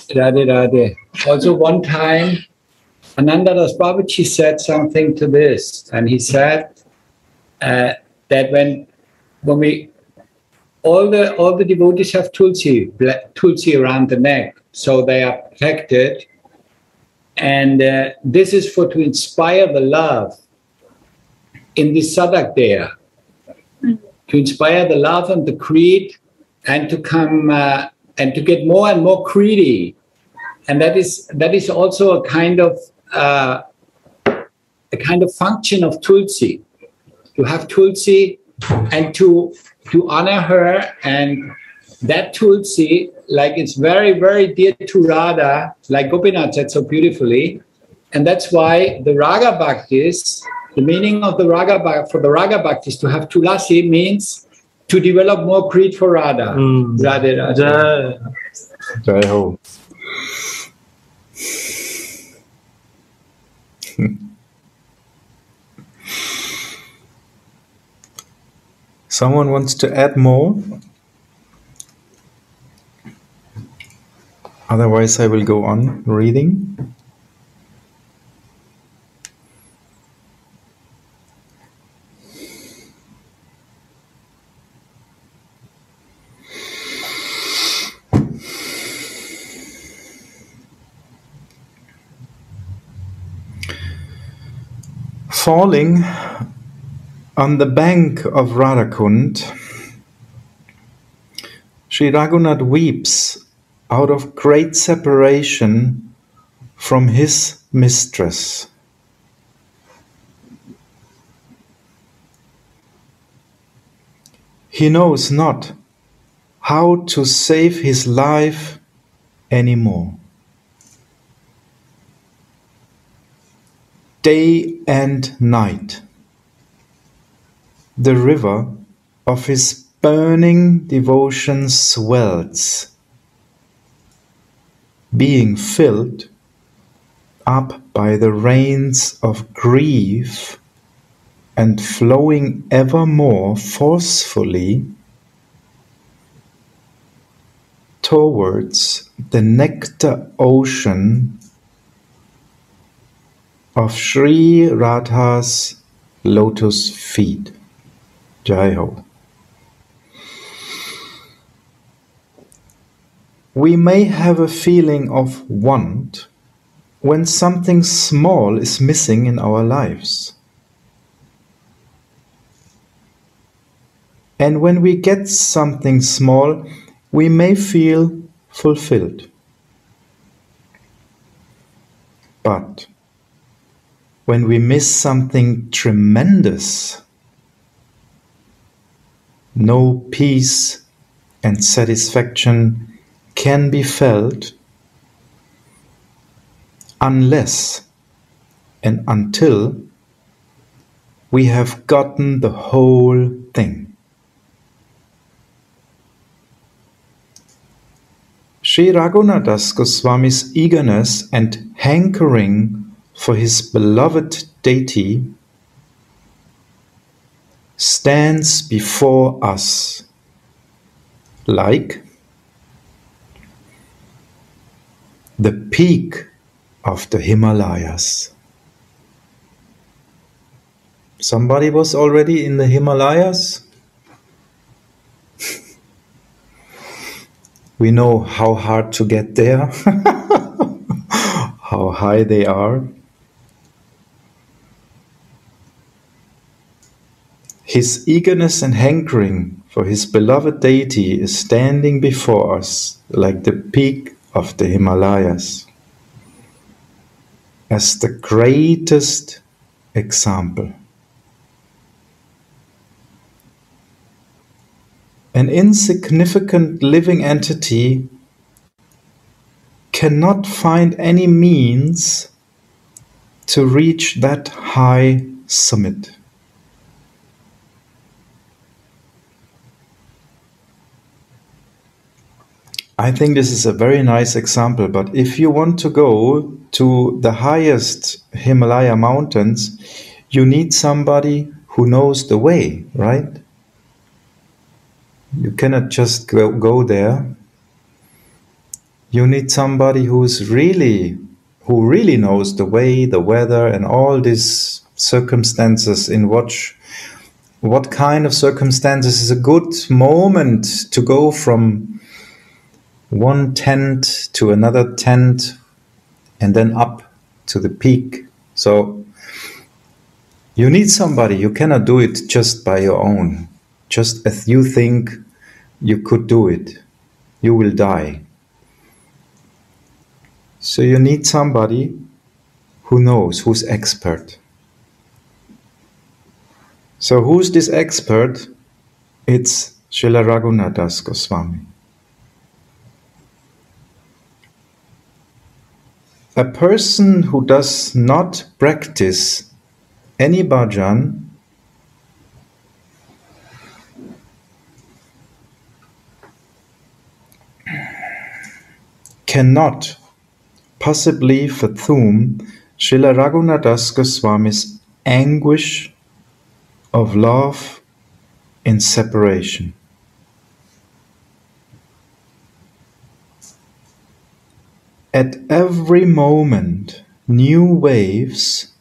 Radhe Radhe. Also, one time, Ananta Das Babaji said something to this, and he said uh, that when when we all the all the devotees have tulsi tulsi around the neck, so they are protected, and uh, this is for to inspire the love in this sadak there, to inspire the love and the creed, and to come uh, and to get more and more greedy and that is that is also a kind of uh, a kind of function of tulsi. To have tulsi and to to honor her and that tulsi like it's very very dear to radha like gopinath said so beautifully and that's why the raga bhaktis the meaning of the raga for the raga bhaktis to have tulasi means to develop more greed for radha mm. radha, radha. Jai. Jai ho. Someone wants to add more? Otherwise, I will go on reading. falling on the bank of Radhakund, Sri Raghunath weeps out of great separation from his mistress. He knows not how to save his life anymore. day and night. The river of his burning devotion swells, being filled up by the rains of grief and flowing ever more forcefully towards the nectar ocean of Sri Radha's lotus feet. Jai Ho. We may have a feeling of want when something small is missing in our lives. And when we get something small, we may feel fulfilled. But when we miss something tremendous, no peace and satisfaction can be felt unless and until we have gotten the whole thing. Sri Raghunath Goswami's eagerness and hankering for his beloved deity stands before us like the peak of the Himalayas. Somebody was already in the Himalayas? we know how hard to get there, how high they are. His eagerness and hankering for his beloved deity is standing before us like the peak of the Himalayas as the greatest example. An insignificant living entity cannot find any means to reach that high summit. I think this is a very nice example, but if you want to go to the highest Himalaya mountains, you need somebody who knows the way, right? You cannot just go, go there. You need somebody who's really, who really knows the way, the weather, and all these circumstances in which what kind of circumstances is a good moment to go from one tent to another tent and then up to the peak. So you need somebody. You cannot do it just by your own. Just as you think you could do it, you will die. So you need somebody who knows, who's expert. So who's this expert? It's Srila Raghunath Goswami. A person who does not practice any bhajan cannot possibly fathom Srila Raghunath Goswami's anguish of love in separation. At every moment, new waves,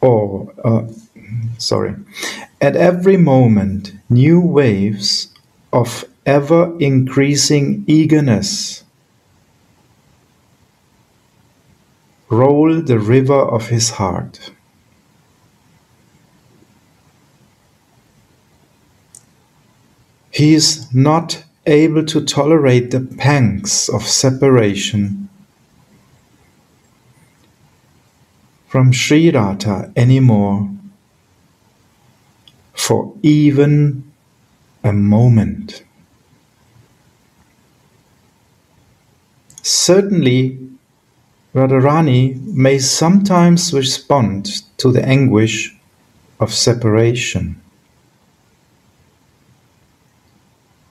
or uh, sorry, at every moment, new waves of ever increasing eagerness roll the river of his heart. He is not able to tolerate the pangs of separation from Sri Radha anymore for even a moment. Certainly, Radharani may sometimes respond to the anguish of separation.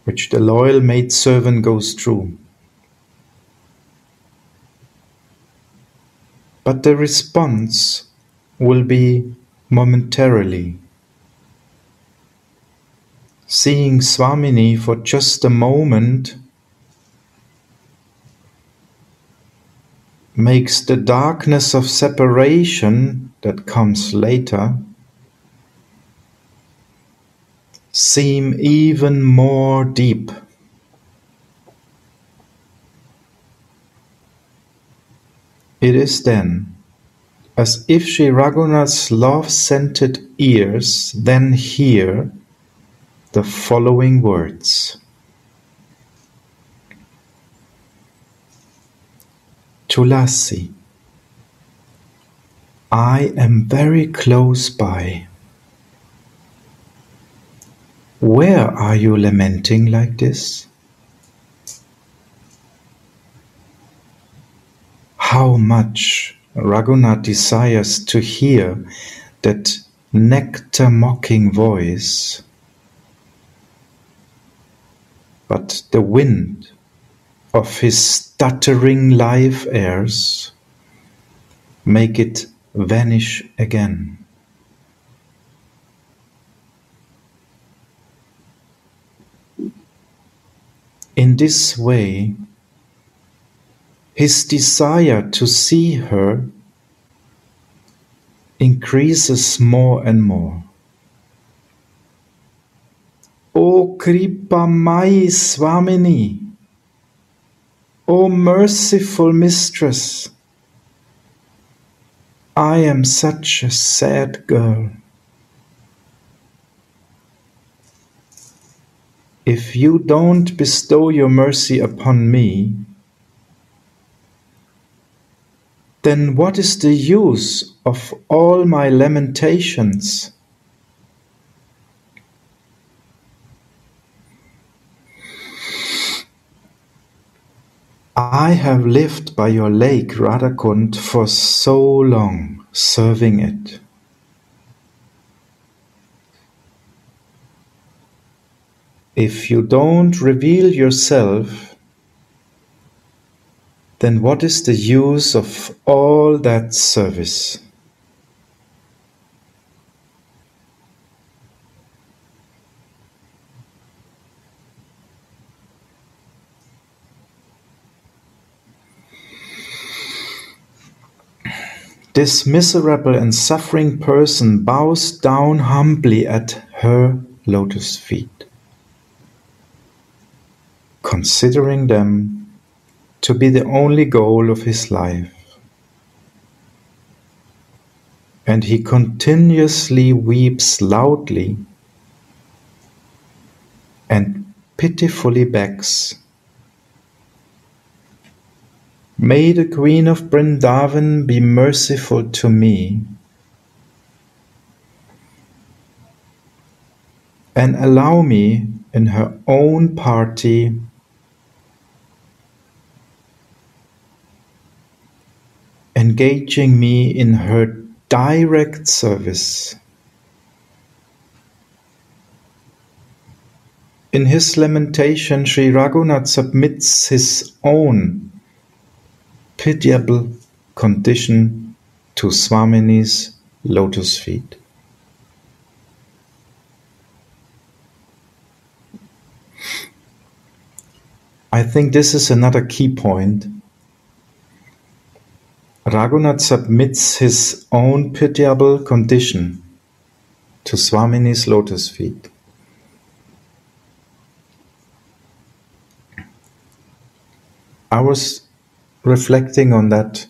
Which the loyal maidservant goes through. But the response will be momentarily. Seeing Swamini for just a moment makes the darkness of separation that comes later seem even more deep. It is then as if Sri Raghunath's love scented ears then hear the following words. Tulasi, I am very close by. Where are you lamenting like this? How much Raghunath desires to hear that nectar mocking voice. But the wind of his stuttering life airs make it vanish again. In this way, his desire to see her increases more and more. O Kripamai Swamini, O merciful mistress, I am such a sad girl. If you don't bestow your mercy upon me, then what is the use of all my lamentations? I have lived by your lake, Radhakund, for so long, serving it. If you don't reveal yourself, then what is the use of all that service? This miserable and suffering person bows down humbly at her lotus feet, considering them to be the only goal of his life. And he continuously weeps loudly and pitifully begs May the Queen of Brindavan be merciful to me and allow me in her own party engaging me in her direct service. In his lamentation, Sri Raghunath submits his own pitiable condition to Swamini's lotus feet. I think this is another key point. Raghunath submits his own pitiable condition to Swamini's lotus feet. I was reflecting on that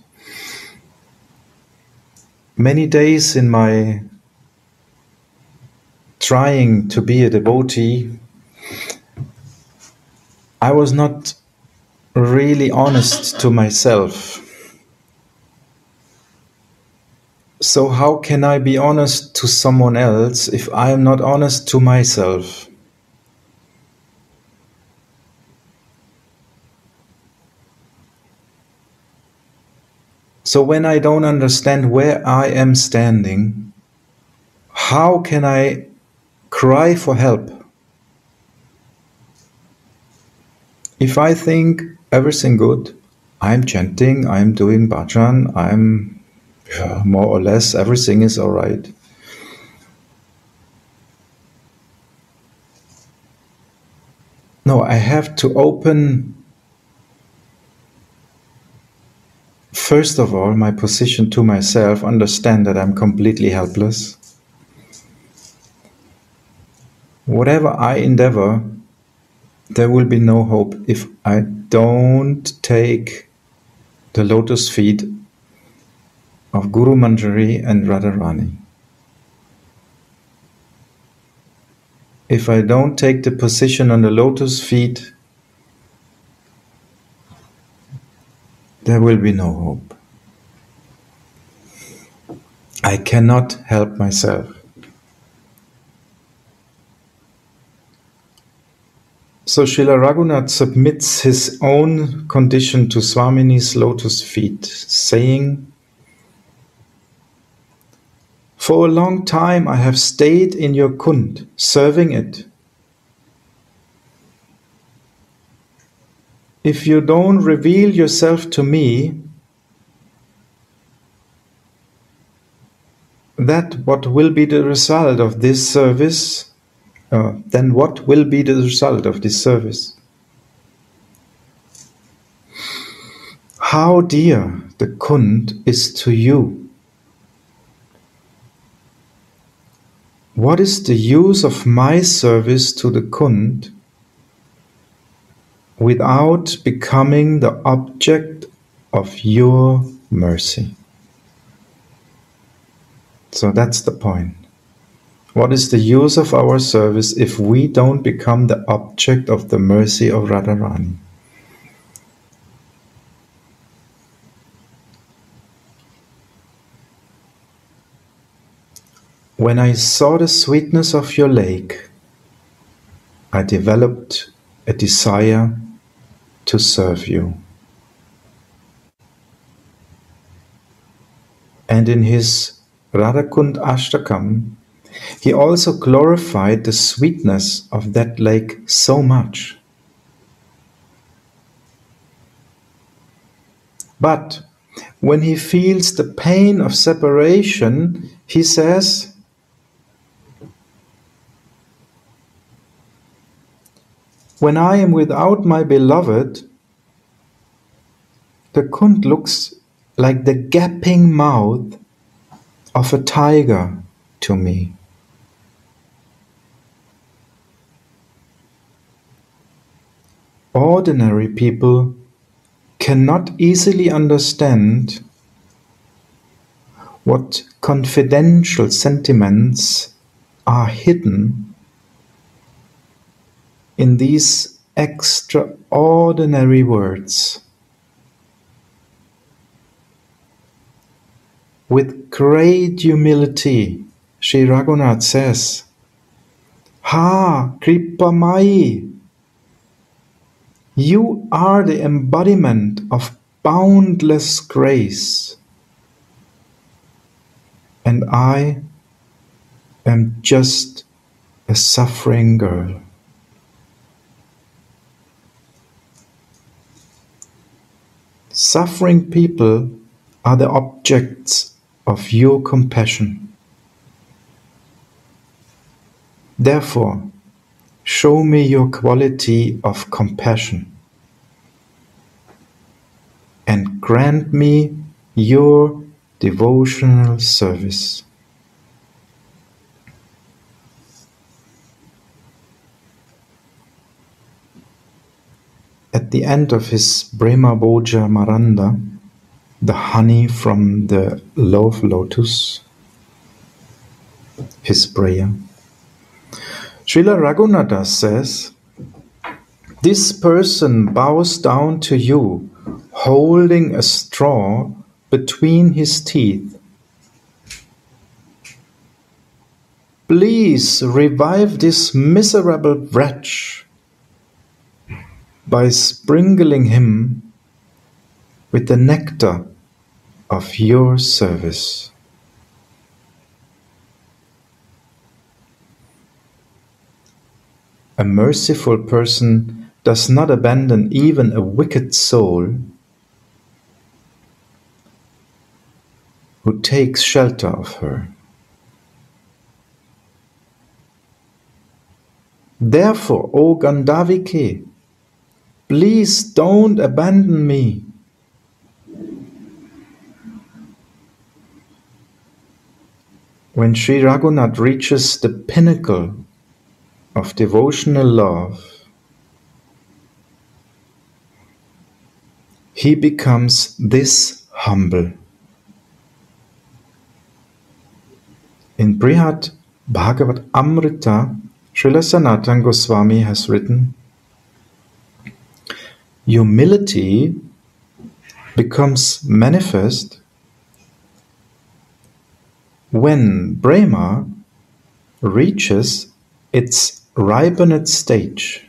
many days in my trying to be a devotee, I was not really honest to myself. So, how can I be honest to someone else if I am not honest to myself? So when I don't understand where I am standing, how can I cry for help? If I think everything good, I'm chanting, I'm doing bhajan, I'm yeah, more or less everything is all right. No, I have to open first of all, my position to myself, understand that I'm completely helpless. Whatever I endeavor, there will be no hope if I don't take the lotus feet of Guru Manjari and Radharani. If I don't take the position on the lotus feet there will be no hope. I cannot help myself. So Srila Raghunath submits his own condition to Swamini's lotus feet, saying, For a long time I have stayed in your kund, serving it. if you don't reveal yourself to me, that what will be the result of this service? Uh, then what will be the result of this service? How dear the kund is to you. What is the use of my service to the kund without becoming the object of your mercy. So that's the point. What is the use of our service if we don't become the object of the mercy of Radharani? When I saw the sweetness of your lake, I developed a desire to serve you. And in his Radhakund Ashtakam, He also glorified the sweetness of that lake so much. But when he feels the pain of separation, he says, When I am without my beloved, the Kund looks like the gaping mouth of a tiger to me. Ordinary people cannot easily understand what confidential sentiments are hidden in these extraordinary words. With great humility, Sri Raghunath says, Ha, Kripa Kripamai, you are the embodiment of boundless grace, and I am just a suffering girl. Suffering people are the objects of your compassion. Therefore, show me your quality of compassion and grant me your devotional service. At the end of his Premambhoja Maranda, the honey from the love lotus, his prayer. Srila Raghunatha says, This person bows down to you, holding a straw between his teeth. Please revive this miserable wretch by sprinkling him with the nectar of your service. A merciful person does not abandon even a wicked soul who takes shelter of her. Therefore, O Gandharvike, please don't abandon me. When Sri Raghunath reaches the pinnacle of devotional love, he becomes this humble. In Brihad Bhagavat Amrita, Srila Sanatan Goswami has written, Humility becomes manifest when Prema reaches its ripened stage.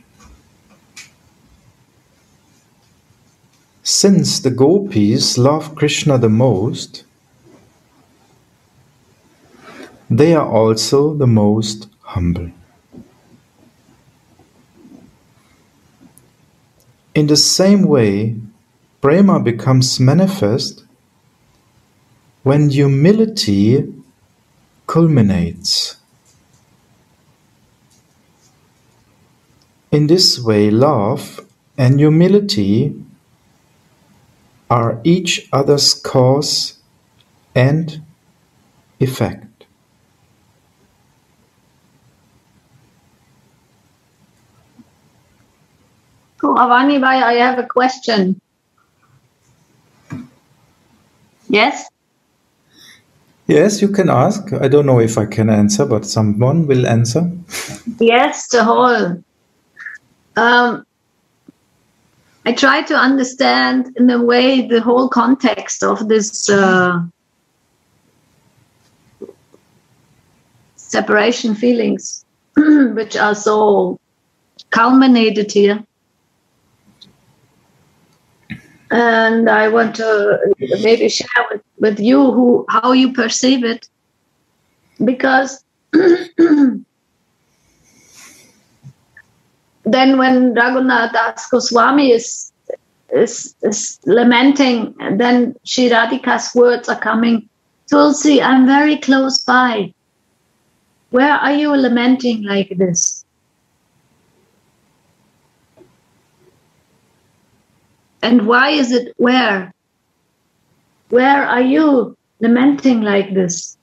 Since the gopis love Krishna the most, they are also the most humble. In the same way, Prema becomes manifest when humility culminates. In this way, love and humility are each other's cause and effect. So, Avani Bhai, I have a question. Yes? Yes, you can ask. I don't know if I can answer, but someone will answer. yes, the whole. Um, I try to understand in a way the whole context of this uh, separation feelings, which are so culminated here and I want to maybe share with, with you who how you perceive it, because then when Raghunath Das Goswami is, is, is lamenting, then Shri Radhika's words are coming, Tulsi, I'm very close by. Where are you lamenting like this? And why is it where? Where are you lamenting like this?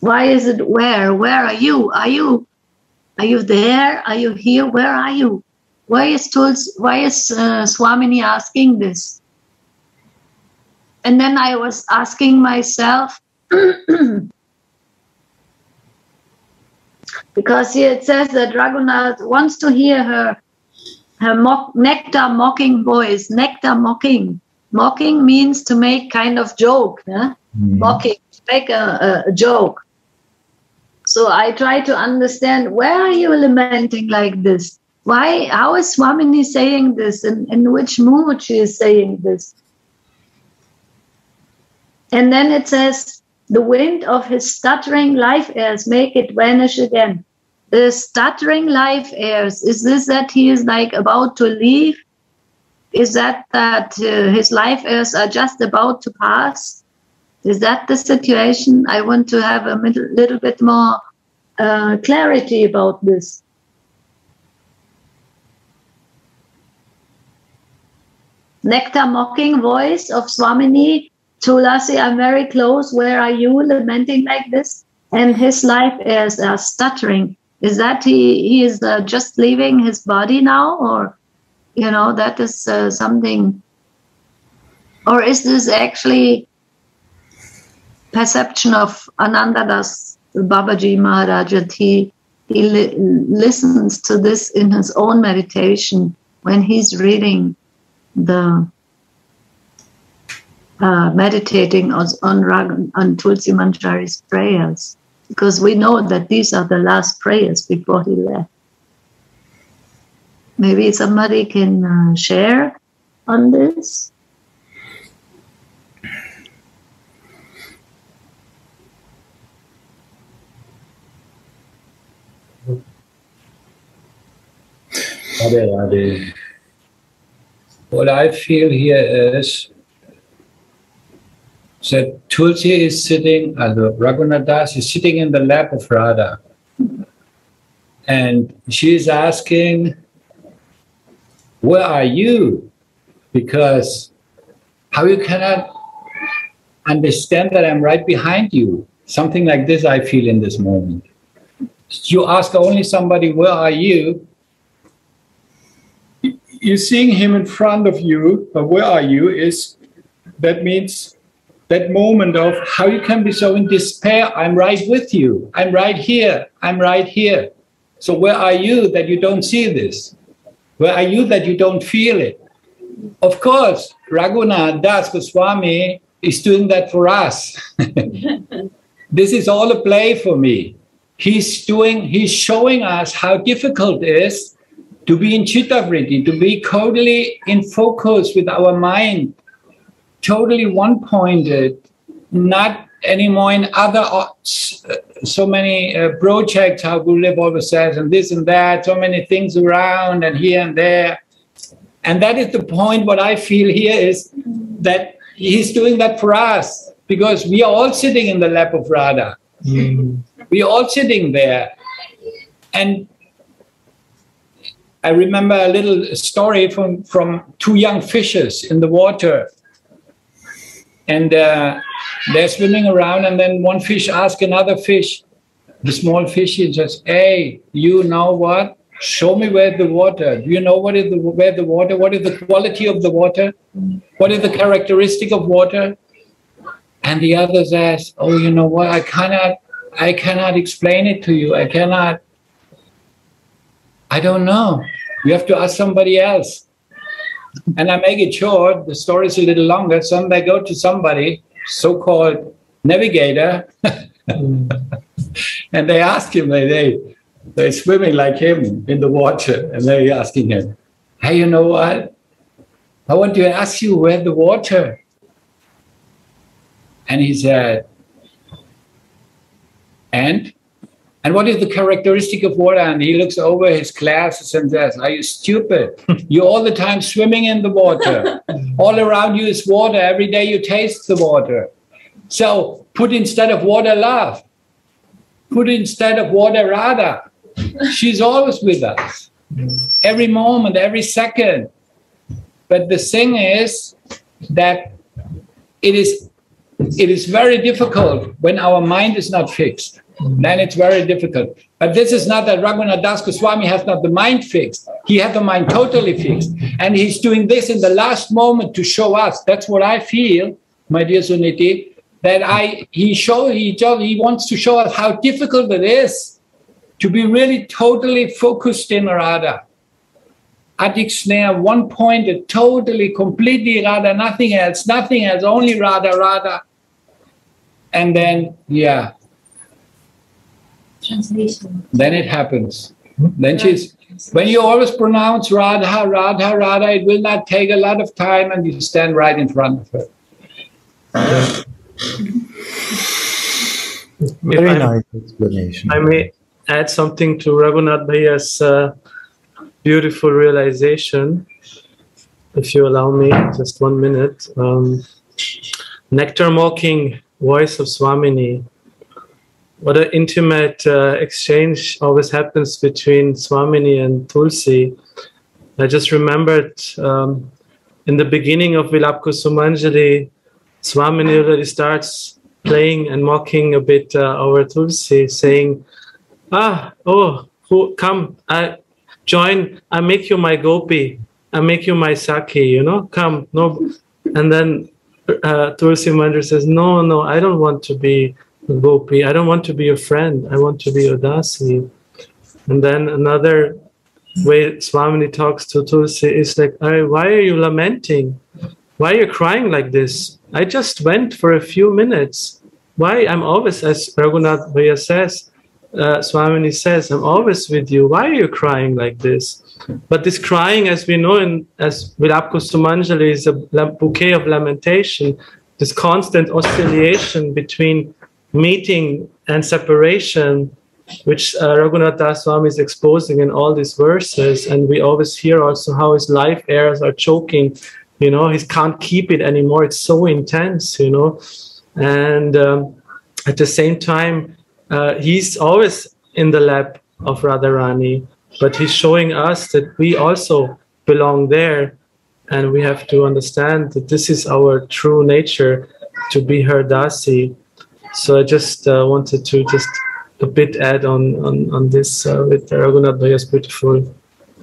Why is it where? Where are you? Are you are you there? Are you here? Where are you? Why is Tuls, why is uh, Swamini asking this? And then I was asking myself, because here it says that Raghunath wants to hear her her mock, nectar mocking voice. Nectar mocking. Mocking means to make kind of joke. Yeah? Mm. Mocking, make a, a, joke. So I try to understand where are you lamenting like this? Why? How is Swamini saying this? And in which mood she is saying this? And then it says, the wind of his stuttering life airs make it vanish again the stuttering life airs. Is this that he is like about to leave? Is that that uh, his life airs are just about to pass? Is that the situation? I want to have a little, bit more uh, clarity about this. Nectar mocking voice of swamini tulasi i'm very close. Where are you lamenting like this? And his life is uh, stuttering is that he he is uh, just leaving his body now or you know that is uh, something? Or is this actually perception of Ananta Das babaji maharaj that he he li- listens to this in his own meditation when he's reading the uh, meditating on on, on Tulsi Manjari's prayers because we know that these are the last prayers before he left. Maybe somebody can uh, share on this. What I feel here is so Tulsi is sitting, uh, Raghunath Das is sitting in the lap of Radha. And she is asking, Where are you? Because how you cannot understand that I'm right behind you. Something like this I feel in this moment. You ask only somebody, Where are you? You're seeing him in front of you, but where are you is that means that moment of how you can be so in despair. I'm right with you. I'm right here. I'm right here. So where are you that you don't see this? Where are you that you don't feel it? Of course, Raghunath Das Goswami is doing that for us. this is all a play for me. He's doing, he's showing us how difficult it is to be in chittavritti, to be totally in focus with our mind totally one pointed, not anymore in other uh, so many uh, projects how Gurudev always says and this and that so many things around and here and there. And that is the point what I feel here is that he's doing that for us because we are all sitting in the lap of Radha. Mm. we are all sitting there. And I remember a little story from from two young fishes in the water and uh, they're swimming around and then one fish asks another fish the small fish he says hey you know what? Show me where the water do you know what is the where the water what is the quality of the water? What is the characteristic of water? And the other says oh you know what? I cannot i cannot explain it to you. I cannot i don't know. You have to ask somebody else and I make it short, the story is a little longer. So they go to somebody, so called navigator, and they ask him, they, they, they're swimming like him in the water, and they're asking him, Hey, you know what? I want to ask you where the water. And he said, And and what is the characteristic of water? And he looks over his glasses and says, Are you stupid? You're all the time swimming in the water. all around you is water. Every day you taste the water. So put instead of water love. Put instead of water Radha. She's always with us. Every moment, every second. But the thing is that it is it is very difficult when our mind is not fixed. Then it's very difficult. But this is not that Raghunath Das Goswami has not the mind fixed. He has the mind totally fixed. And he's doing this in the last moment to show us. That's what I feel, my dear Suniti, that I he show he he wants to show us how difficult it is to be really totally focused in Radha. Adik Sneha, one pointed, totally, completely Radha, nothing else, nothing else, only Radha, Radha. And then, yeah. Translation. Then it happens. Then she's, when you always pronounce Radha, Radha, Radha, it will not take a lot of time and you stand right in front of her. Very I, nice explanation. I may add something to Raghunath Bhaiya's uh, beautiful realization, if you allow me just one minute. Um, nectar mocking voice of Swamini. What an intimate uh, exchange always happens between Swamini and Tulsi. I just remembered um, in the beginning of Vilapa Kusumanjali, Swamini already starts playing and mocking a bit uh, Tulsi, saying, Ah, oh, who, come, I join, I make you my gopi, I make you my sakhi, you know, come, no. And then uh, Tulsi Manjari says, No, no, I don't want to be gopi, I don't want to be your friend, I want to be your dasi. And then another way Swamini talks to Tulsi is like, Why are you lamenting? Why are you crying like this? I just went for a few minutes. Why? I'm always, as Raghunath Bhaiya says, uh, Swamini says, I'm always with you. Why are you crying like this? But this crying, as we know, in, as Vilapa Kusumanjali, is a bouquet of lamentation, this constant oscillation between meeting and separation, which uh, Raghunath Swami is exposing in all these verses. And we always hear also how his life airs are choking. You know, he can't keep it anymore. It's so intense, you know. And um, at the same time, uh, he's always in the lap of Radharani, but he's showing us that we also belong there. And we have to understand that this is our true nature to be her dasi. So I just uh, wanted to just a bit add on on, on this uh, with Raghunath Bhaiya's beautiful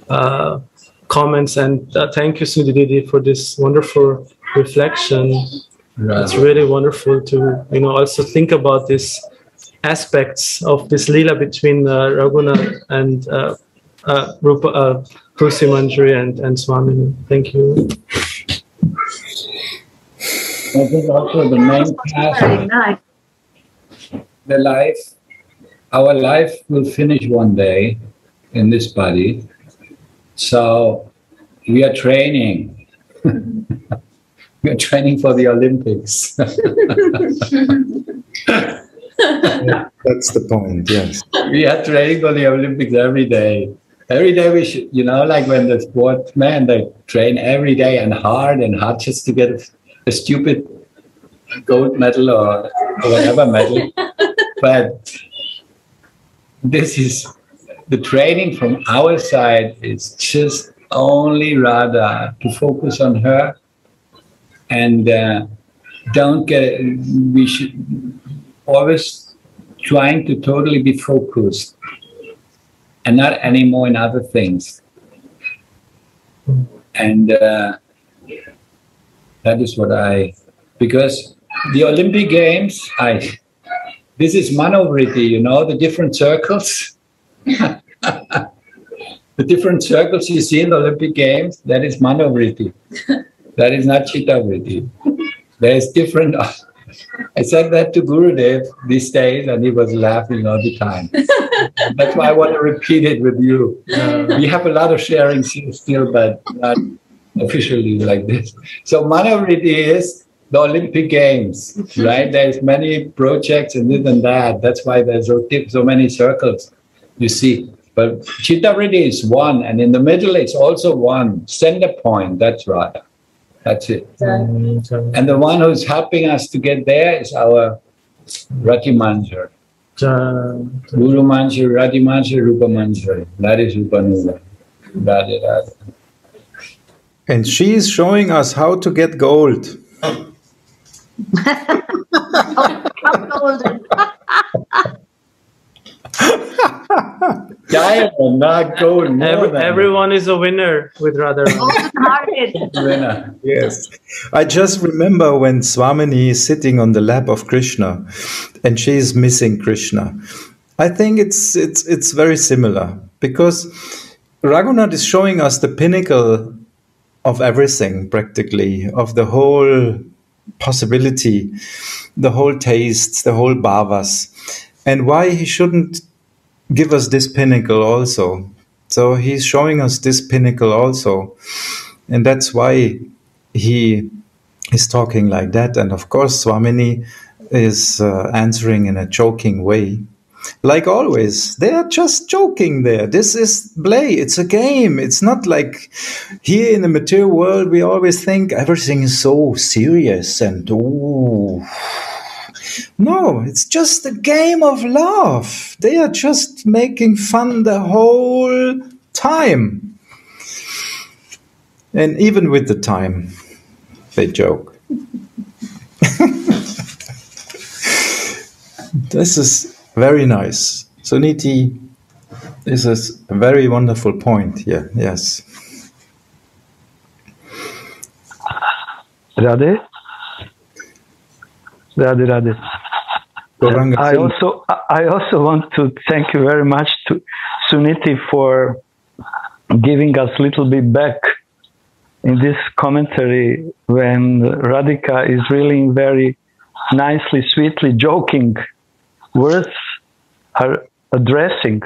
uh, comments. And uh, thank you, Sudhididi, for this wonderful reflection. Right. It's really wonderful to you know also think about these aspects of this lila between uh, Raghunath and uh, uh, Rupa, uh, Tulsi Manjari and, and Swami. Thank you. I think also the main path, the life, our life will finish one day in this body. So we are training. we are training for the Olympics. that's the point, yes. We are training for the Olympics every day. Every day we should, you know, like when the sportsmen, they train every day and hard and hard just to get a, a stupid gold medal or, or whatever medal. but this is the training from our side is just only rather to focus on her and uh, don't get we should always trying to totally be focused and not anymore in other things and uh, that is what i because the olympic games i this is manovriti you know the different circles the different circles you see in the olympic games that is manovriti that is not chittavriti there is different I said that to Gurudev these days, and he was laughing all the time. That's why I want to repeat it with you. Uh, we have a lot of sharing still, but not officially like this. So Manovriti is the Olympic Games, right? There's many projects and this and that. That's why there's so, so many circles, you see. But Chittavritti is one, and in the middle is also one center point. That's right. That's it. And the one who's helping us to get there is our Rati Manjari. Guru Manjari, Rati Manjari, Rupa Manjari. That is Rupanuga. Radhe Radhe. And she is showing us how to get gold. golden. Diamond, not gold. more Every, than everyone is a winner with Radharani. Golden-hearted. winner. Yes. I just remember when Swamini is sitting on the lap of Krishna and she is missing Krishna. I think it's it's it's very similar because Raghunath is showing us the pinnacle of everything practically, of the whole possibility, the whole tastes, the whole bhavas, and why he shouldn't give us this pinnacle also. So he's showing us this pinnacle also. And that's why he is talking like that. And of course, Swamini is uh, answering in a joking way. Like always, they are just joking there. This is play. It's a game. It's not like here in the material world, we always think everything is so serious and ooh. No, it's just a game of love. They are just making fun the whole time. And even with the time, they joke. this is very nice. Suniti, this is a very wonderful point here. Yes. Radhe? Radhe, Radhe. Gauranga I also I also want to thank you very much to Suniti for giving us a little bit back in this commentary when Radhika is really very nicely, sweetly joking words are addressing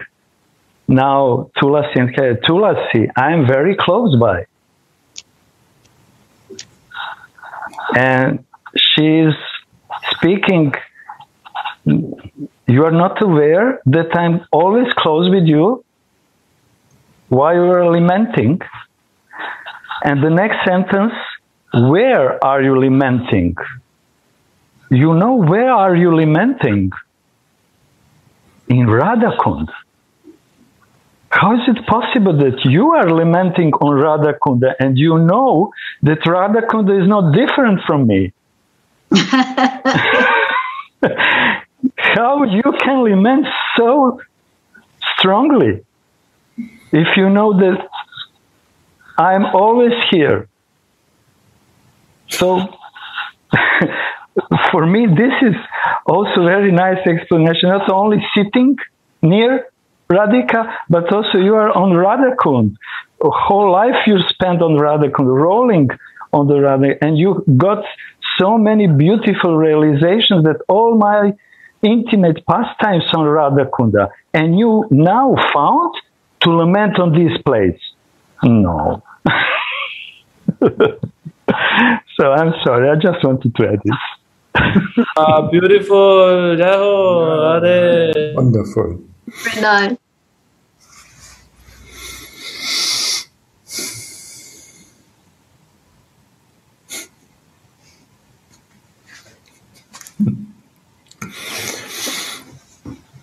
now Tulasi and Kaya. Tulasi, I am very close by. And she's speaking you are not aware that I'm always close with you while you are lamenting. And the next sentence, where are you lamenting? You know, where are you lamenting? In Radhakund. How is it possible that you are lamenting on Radhakunda and you know that Radhakunda is not different from me? how you can lament so strongly if you know that I'm always here. So, for me, this is also very nice explanation. Not only sitting near Radhika, but also you are on Radhakund. A whole life you spent on Radhakund, rolling on the Radhakund, and you got so many beautiful realizations that all my intimate pastimes on Radhakunda, and you now found to lament on this place. No. so I'm sorry, I just wanted to add this. Ah, beautiful. Jaho, Radhe. Wonderful. Very.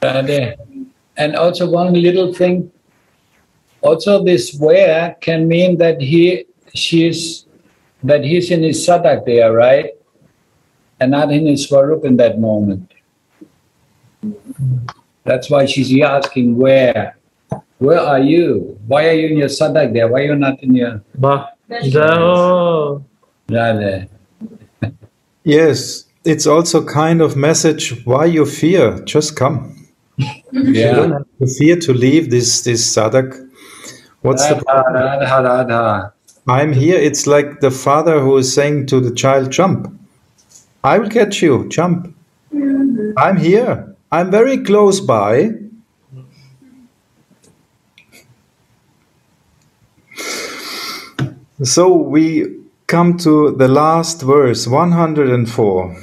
Radhe. And also one little thing. Also, this where can mean that he, she's, that he's in his sadak there, right? And not in his swarup in that moment. That's why she's asking where. Where are you? Why are you in your sadak there? Why are you not in your Bah. Jaho. Radhe? Yes, it's also kind of message why you fear. Just come. You Yeah. don't have to fear to leave this this sadak. What's the Radha, Radha, Radha. I'm here. It's like the father who is saying to the child, jump. I will catch you. Jump. I'm here. I'm very close by. So we come to the last verse, 104.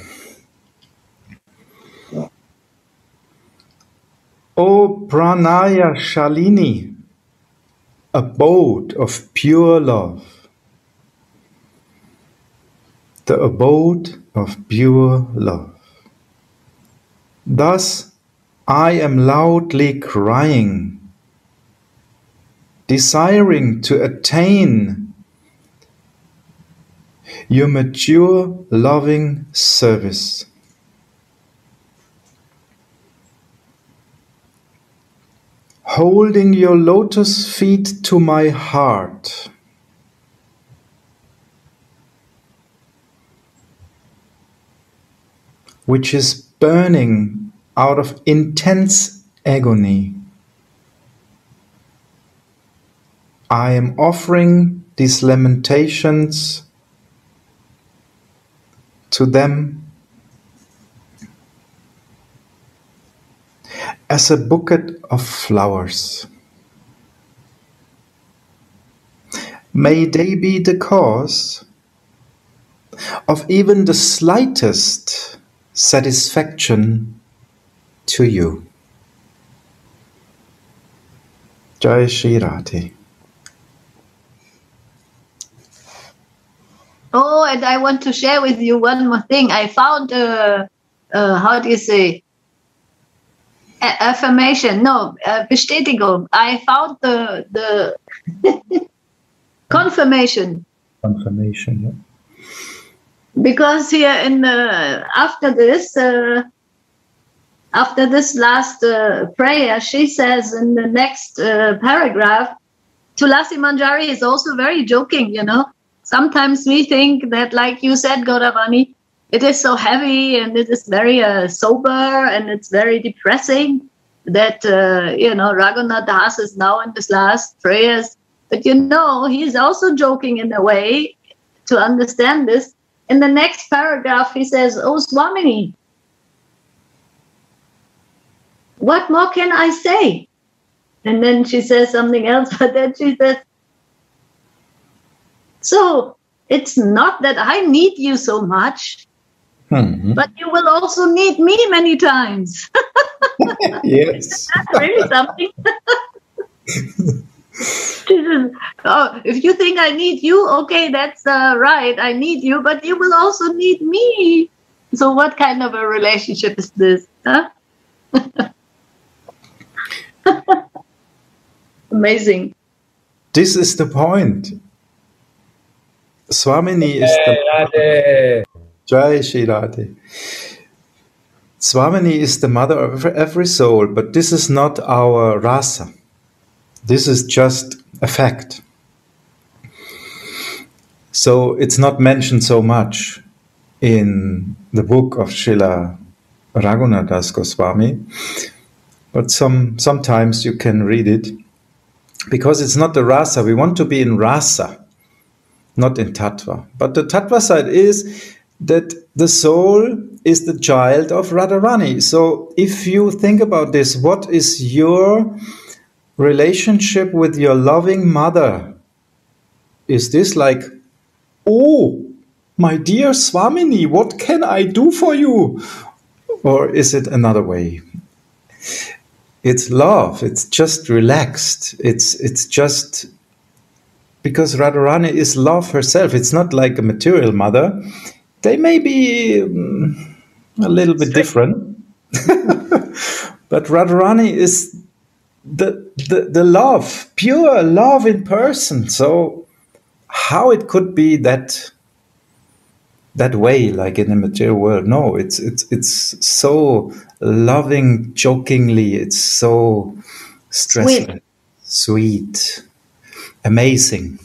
O Pranaya Shalini, abode of pure love, the abode of pure love. Thus I am loudly crying, desiring to attain your mature loving service. holding your lotus feet to my heart. Which is burning out of intense agony. I am offering these lamentations to them as a bouquet of flowers. May they be the cause of even the slightest satisfaction to you. Jai Shri Radhe. Oh, and I want to share with you one more thing. I found, uh, uh, how do you say, affirmation. No, uh, Bestätigung. I found the the confirmation. Confirmation. Yeah. Because here in the after this. Uh, after this last uh, prayer, she says in the next uh, paragraph, Tulasi Manjari is also very joking, you know. Sometimes we think that, like you said, Gauravani, it is so heavy and it is very uh, sober and it's very depressing that uh, you know Raghunath Das is now in his last prayers. But you know, he's also joking in a way to understand this. In the next paragraph, he says, Oh Swamini, what more can I say? And then she says something else, but then she says, So it's not that I need you so much, mm-hmm. but you will also need me many times. yes. That's really something. Jesus. Oh, if you think I need you, okay, that's uh, right. I need you, but you will also need me. So, what kind of a relationship is this? Huh? Amazing. This is the point. Swamini is the. Jai Shri Radhe. Swamini is the mother of every soul, but this is not our rasa. This is just a fact. So it's not mentioned so much in the book of Srila Raghunath Das Goswami, but some sometimes you can read it because it's not the rasa. We want to be in rasa, not in tattva. But the tattva side is that the soul is the child of Radharani. So if you think about this, what is your relationship with your loving mother? Is this like, oh, my dear Swamini, what can I do for you? Or is it another way? It's love. It's just relaxed. It's it's just because Radharani is love herself. It's not like a material mother they may be um, a little bit different. but Radharani is the, the the love, pure love in person. So how it could be that that way, like in the material world? No, it's it's it's so loving, jokingly. It's so stressful, sweet, sweet amazing.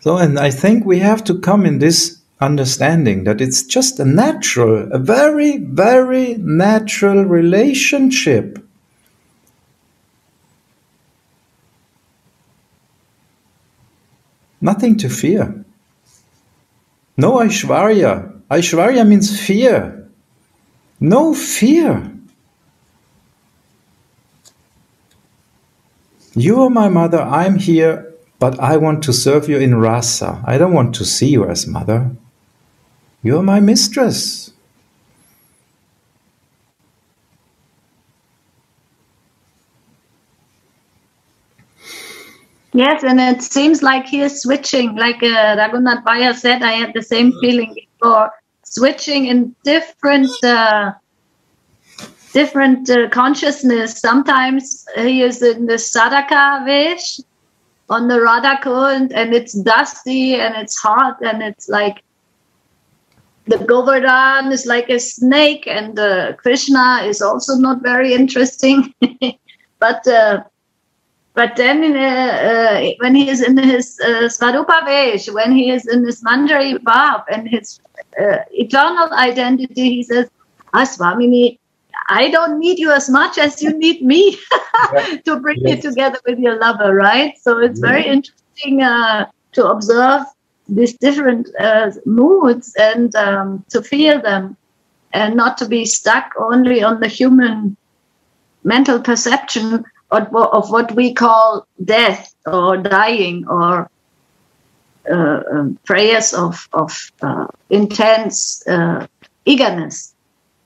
So, and I think we have to come in this understanding that it's just a natural, a very, very natural relationship. Nothing to fear. No Aishwarya. Aishwarya means fear. No fear. You are my mother, I'm here but I want to serve you in rasa. I don't want to see you as mother. You're my mistress. Yes, and it seems like he is switching. Like uh, Raghunath Bhaiya said, I had the same feeling before. Switching in different uh, different uh, consciousness. Sometimes he is in the sadhaka vesh on the Radha Kund, and it's dusty and it's hot and it's like the Govardhan is like a snake, and uh, Krishna is also not very interesting. but uh, but then uh, uh, when he is in his uh, Swarupa Vesh, when he is in his Manjari Bhav and his uh, eternal identity, he says, Ah, Swamini, I don't need you as much as you need me to bring yes. you together with your lover, right? So it's very interesting uh, to observe these different uh, moods and um, to feel them and not to be stuck only on the human mental perception of, what we call death or dying or uh, um, prayers of, of uh, intense uh, eagerness.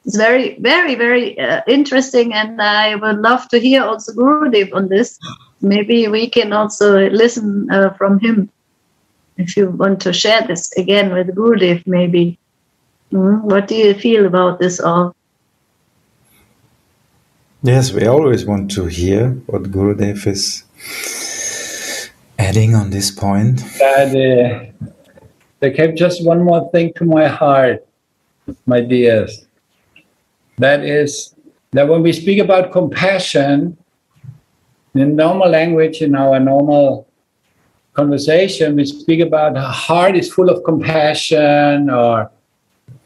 It's very, very, very uh, interesting, and I would love to hear also Gurudev on this. Maybe we can also listen uh, from him if you want to share this again with Gurudev, maybe. Mm, what do you feel about this all? Yes, we always want to hear what Gurudev is adding on this point. That, uh, just one more thing to my heart, my dears. That is that when we speak about compassion, in normal language, in our normal conversation, we speak about a heart is full of compassion, or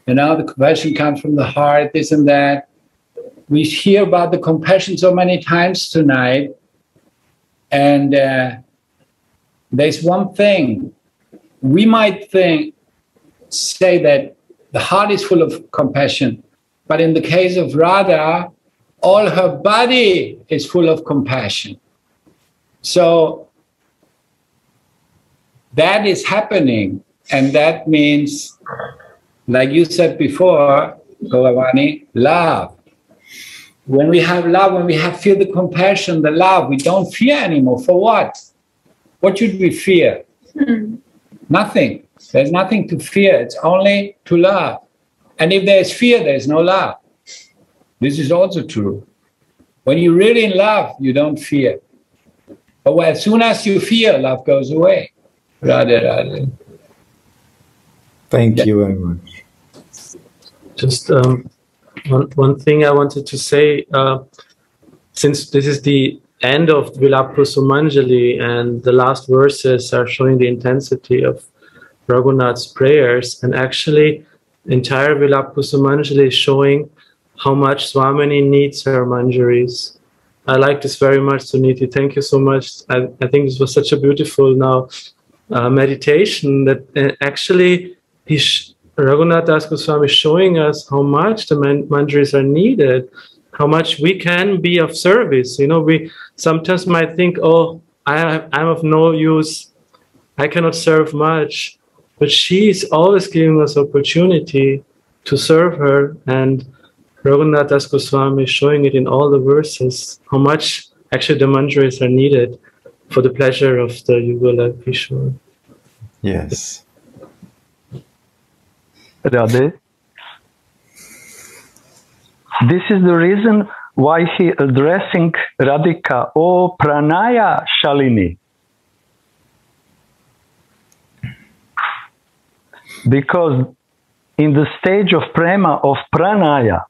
you know, the compassion comes from the heart, this and that. We hear about the compassion so many times tonight, and uh, there's one thing we might think, say that the heart is full of compassion, but in the case of Radha, all her body is full of compassion. So that is happening. And that means, like you said before, Gauravani, love. When we have love, when we have feel the compassion, the love, we don't fear anymore. For what? What should we fear? Mm. Nothing. There's nothing to fear. It's only to love. And if there's fear, there's no love. This is also true. When you're really in love, you don't fear. But as soon as you fear, love goes away. Radhe, radhe. Thank yeah. you very much. Just um, one, one thing I wanted to say, uh, since this is the end of Vilapa Kusumanjali and the last verses are showing the intensity of Raghunath's prayers, and actually entire Vilapa Kusumanjali is showing how much Swamini needs her manjaris. I like this very much, Suniti. Thank you so much. I, I think this was such a beautiful now uh, meditation that uh, actually he Raghunath Das Goswami is showing us how much the man- manjaris are needed, how much we can be of service. You know, we sometimes might think, oh, I, I'm of no use. I cannot serve much. But she is always giving us opportunity to serve her. And Raghunath Das Goswami is showing it in all the verses, how much actually the manjaris are needed for the pleasure of the Yugala Kishore. Yes. Radhe. This is the reason why he addressing Radhika, O Pranaya Shalini. because in the stage of prema of pranaya,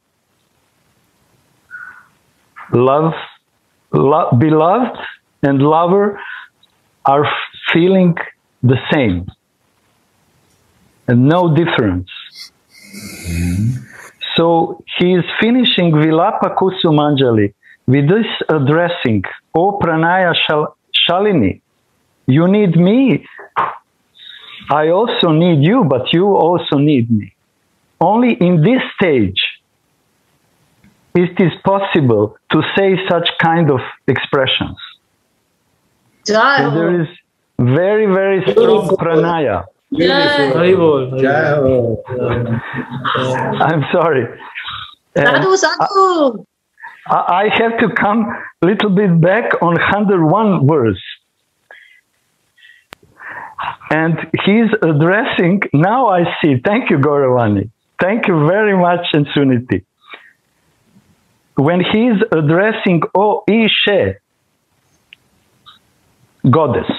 love, lo- beloved and lover are feeling the same and no difference. Mm-hmm. So he is finishing Vilapa Kusumanjali with this addressing, O Pranaya Shal- Shalini, you need me I also need you, but you also need me. Only in this stage it is possible to say such kind of expressions. So there is Very, very strong pranaya. I'm sorry. Sadhu, um, sadhu. I, I have to come a little bit back on 101 verse. And he's addressing, now I see, thank you, Gauravani. Thank you very much, and Suniti. When he's addressing O Ishe, goddess,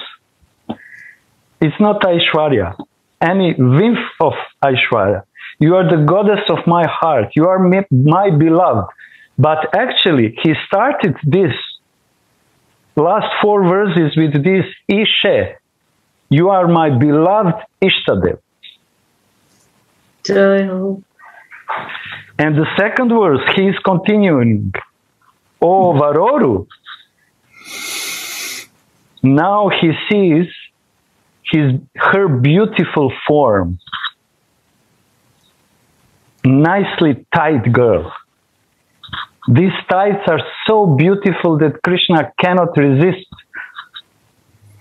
it's not Aishwarya, any whiff of Aishwarya. You are the goddess of my heart. You are my, my beloved. But actually, he started this last four verses with this Ishe. You are my beloved Ishtadev. And the second verse, he is continuing. O Varoru. Now he sees his her beautiful form. Nicely tight girl. These tights are so beautiful that Krishna cannot resist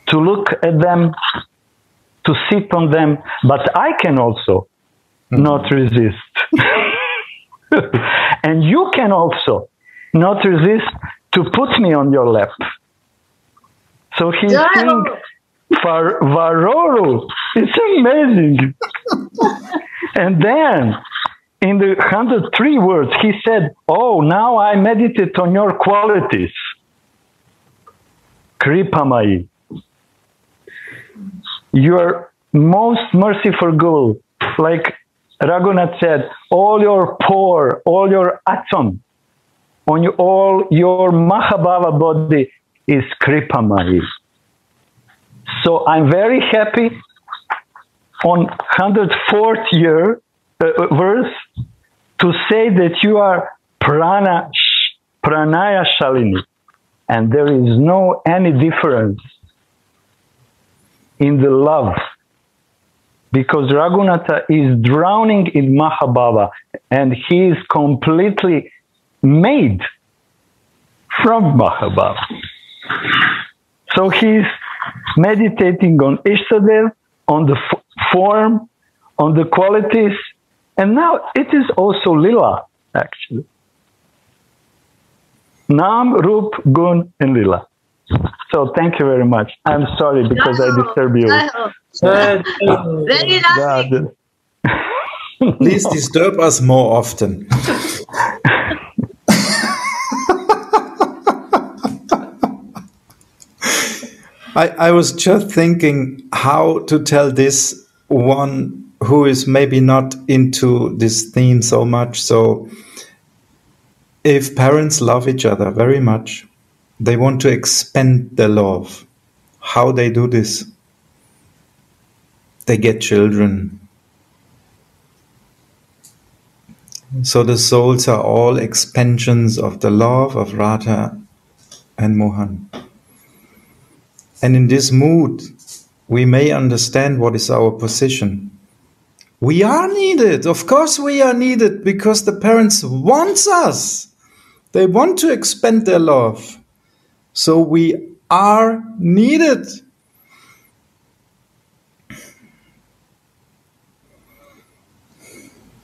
to look at them, to sit on them, but I can also mm-hmm. not resist. and you can also not resist to put me on your lap. So he's saying, Var- Varoru, it's amazing. and then in the 103 words, he said, Oh, now I meditate on your qualities. Kripamai. Your most merciful goal, like Raghunath said, all your pore, all your atom, on your, all your Mahabhava body is Kripamai. So I'm very happy on 104th year uh, uh, verse to say that you are prana, pranaya shalini. And there is no any difference in the love because Raghunatha is drowning in Mahabhava and he is completely made from Mahabhava. So he's meditating on Ishtadev, on the f- form, on the qualities, and now it is also Lila, actually. Nam, Rup, Gun, and Lila. So thank you very much. I'm sorry because no, I disturb you. No. Very lovely. Please disturb us more often. I, I was just thinking how to tell this one who is maybe not into this theme so much. So, if parents love each other very much, they want to expand their love. How they do this? They get children. So the souls are all expansions of the love of Radha and Mohan. And in this mood, we may understand what is our position. We are needed. Of course, we are needed because the parents want us. They want to expand their love. So we are needed.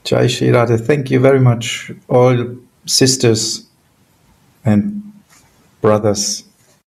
Jai Shri thank you very much, all sisters and brothers.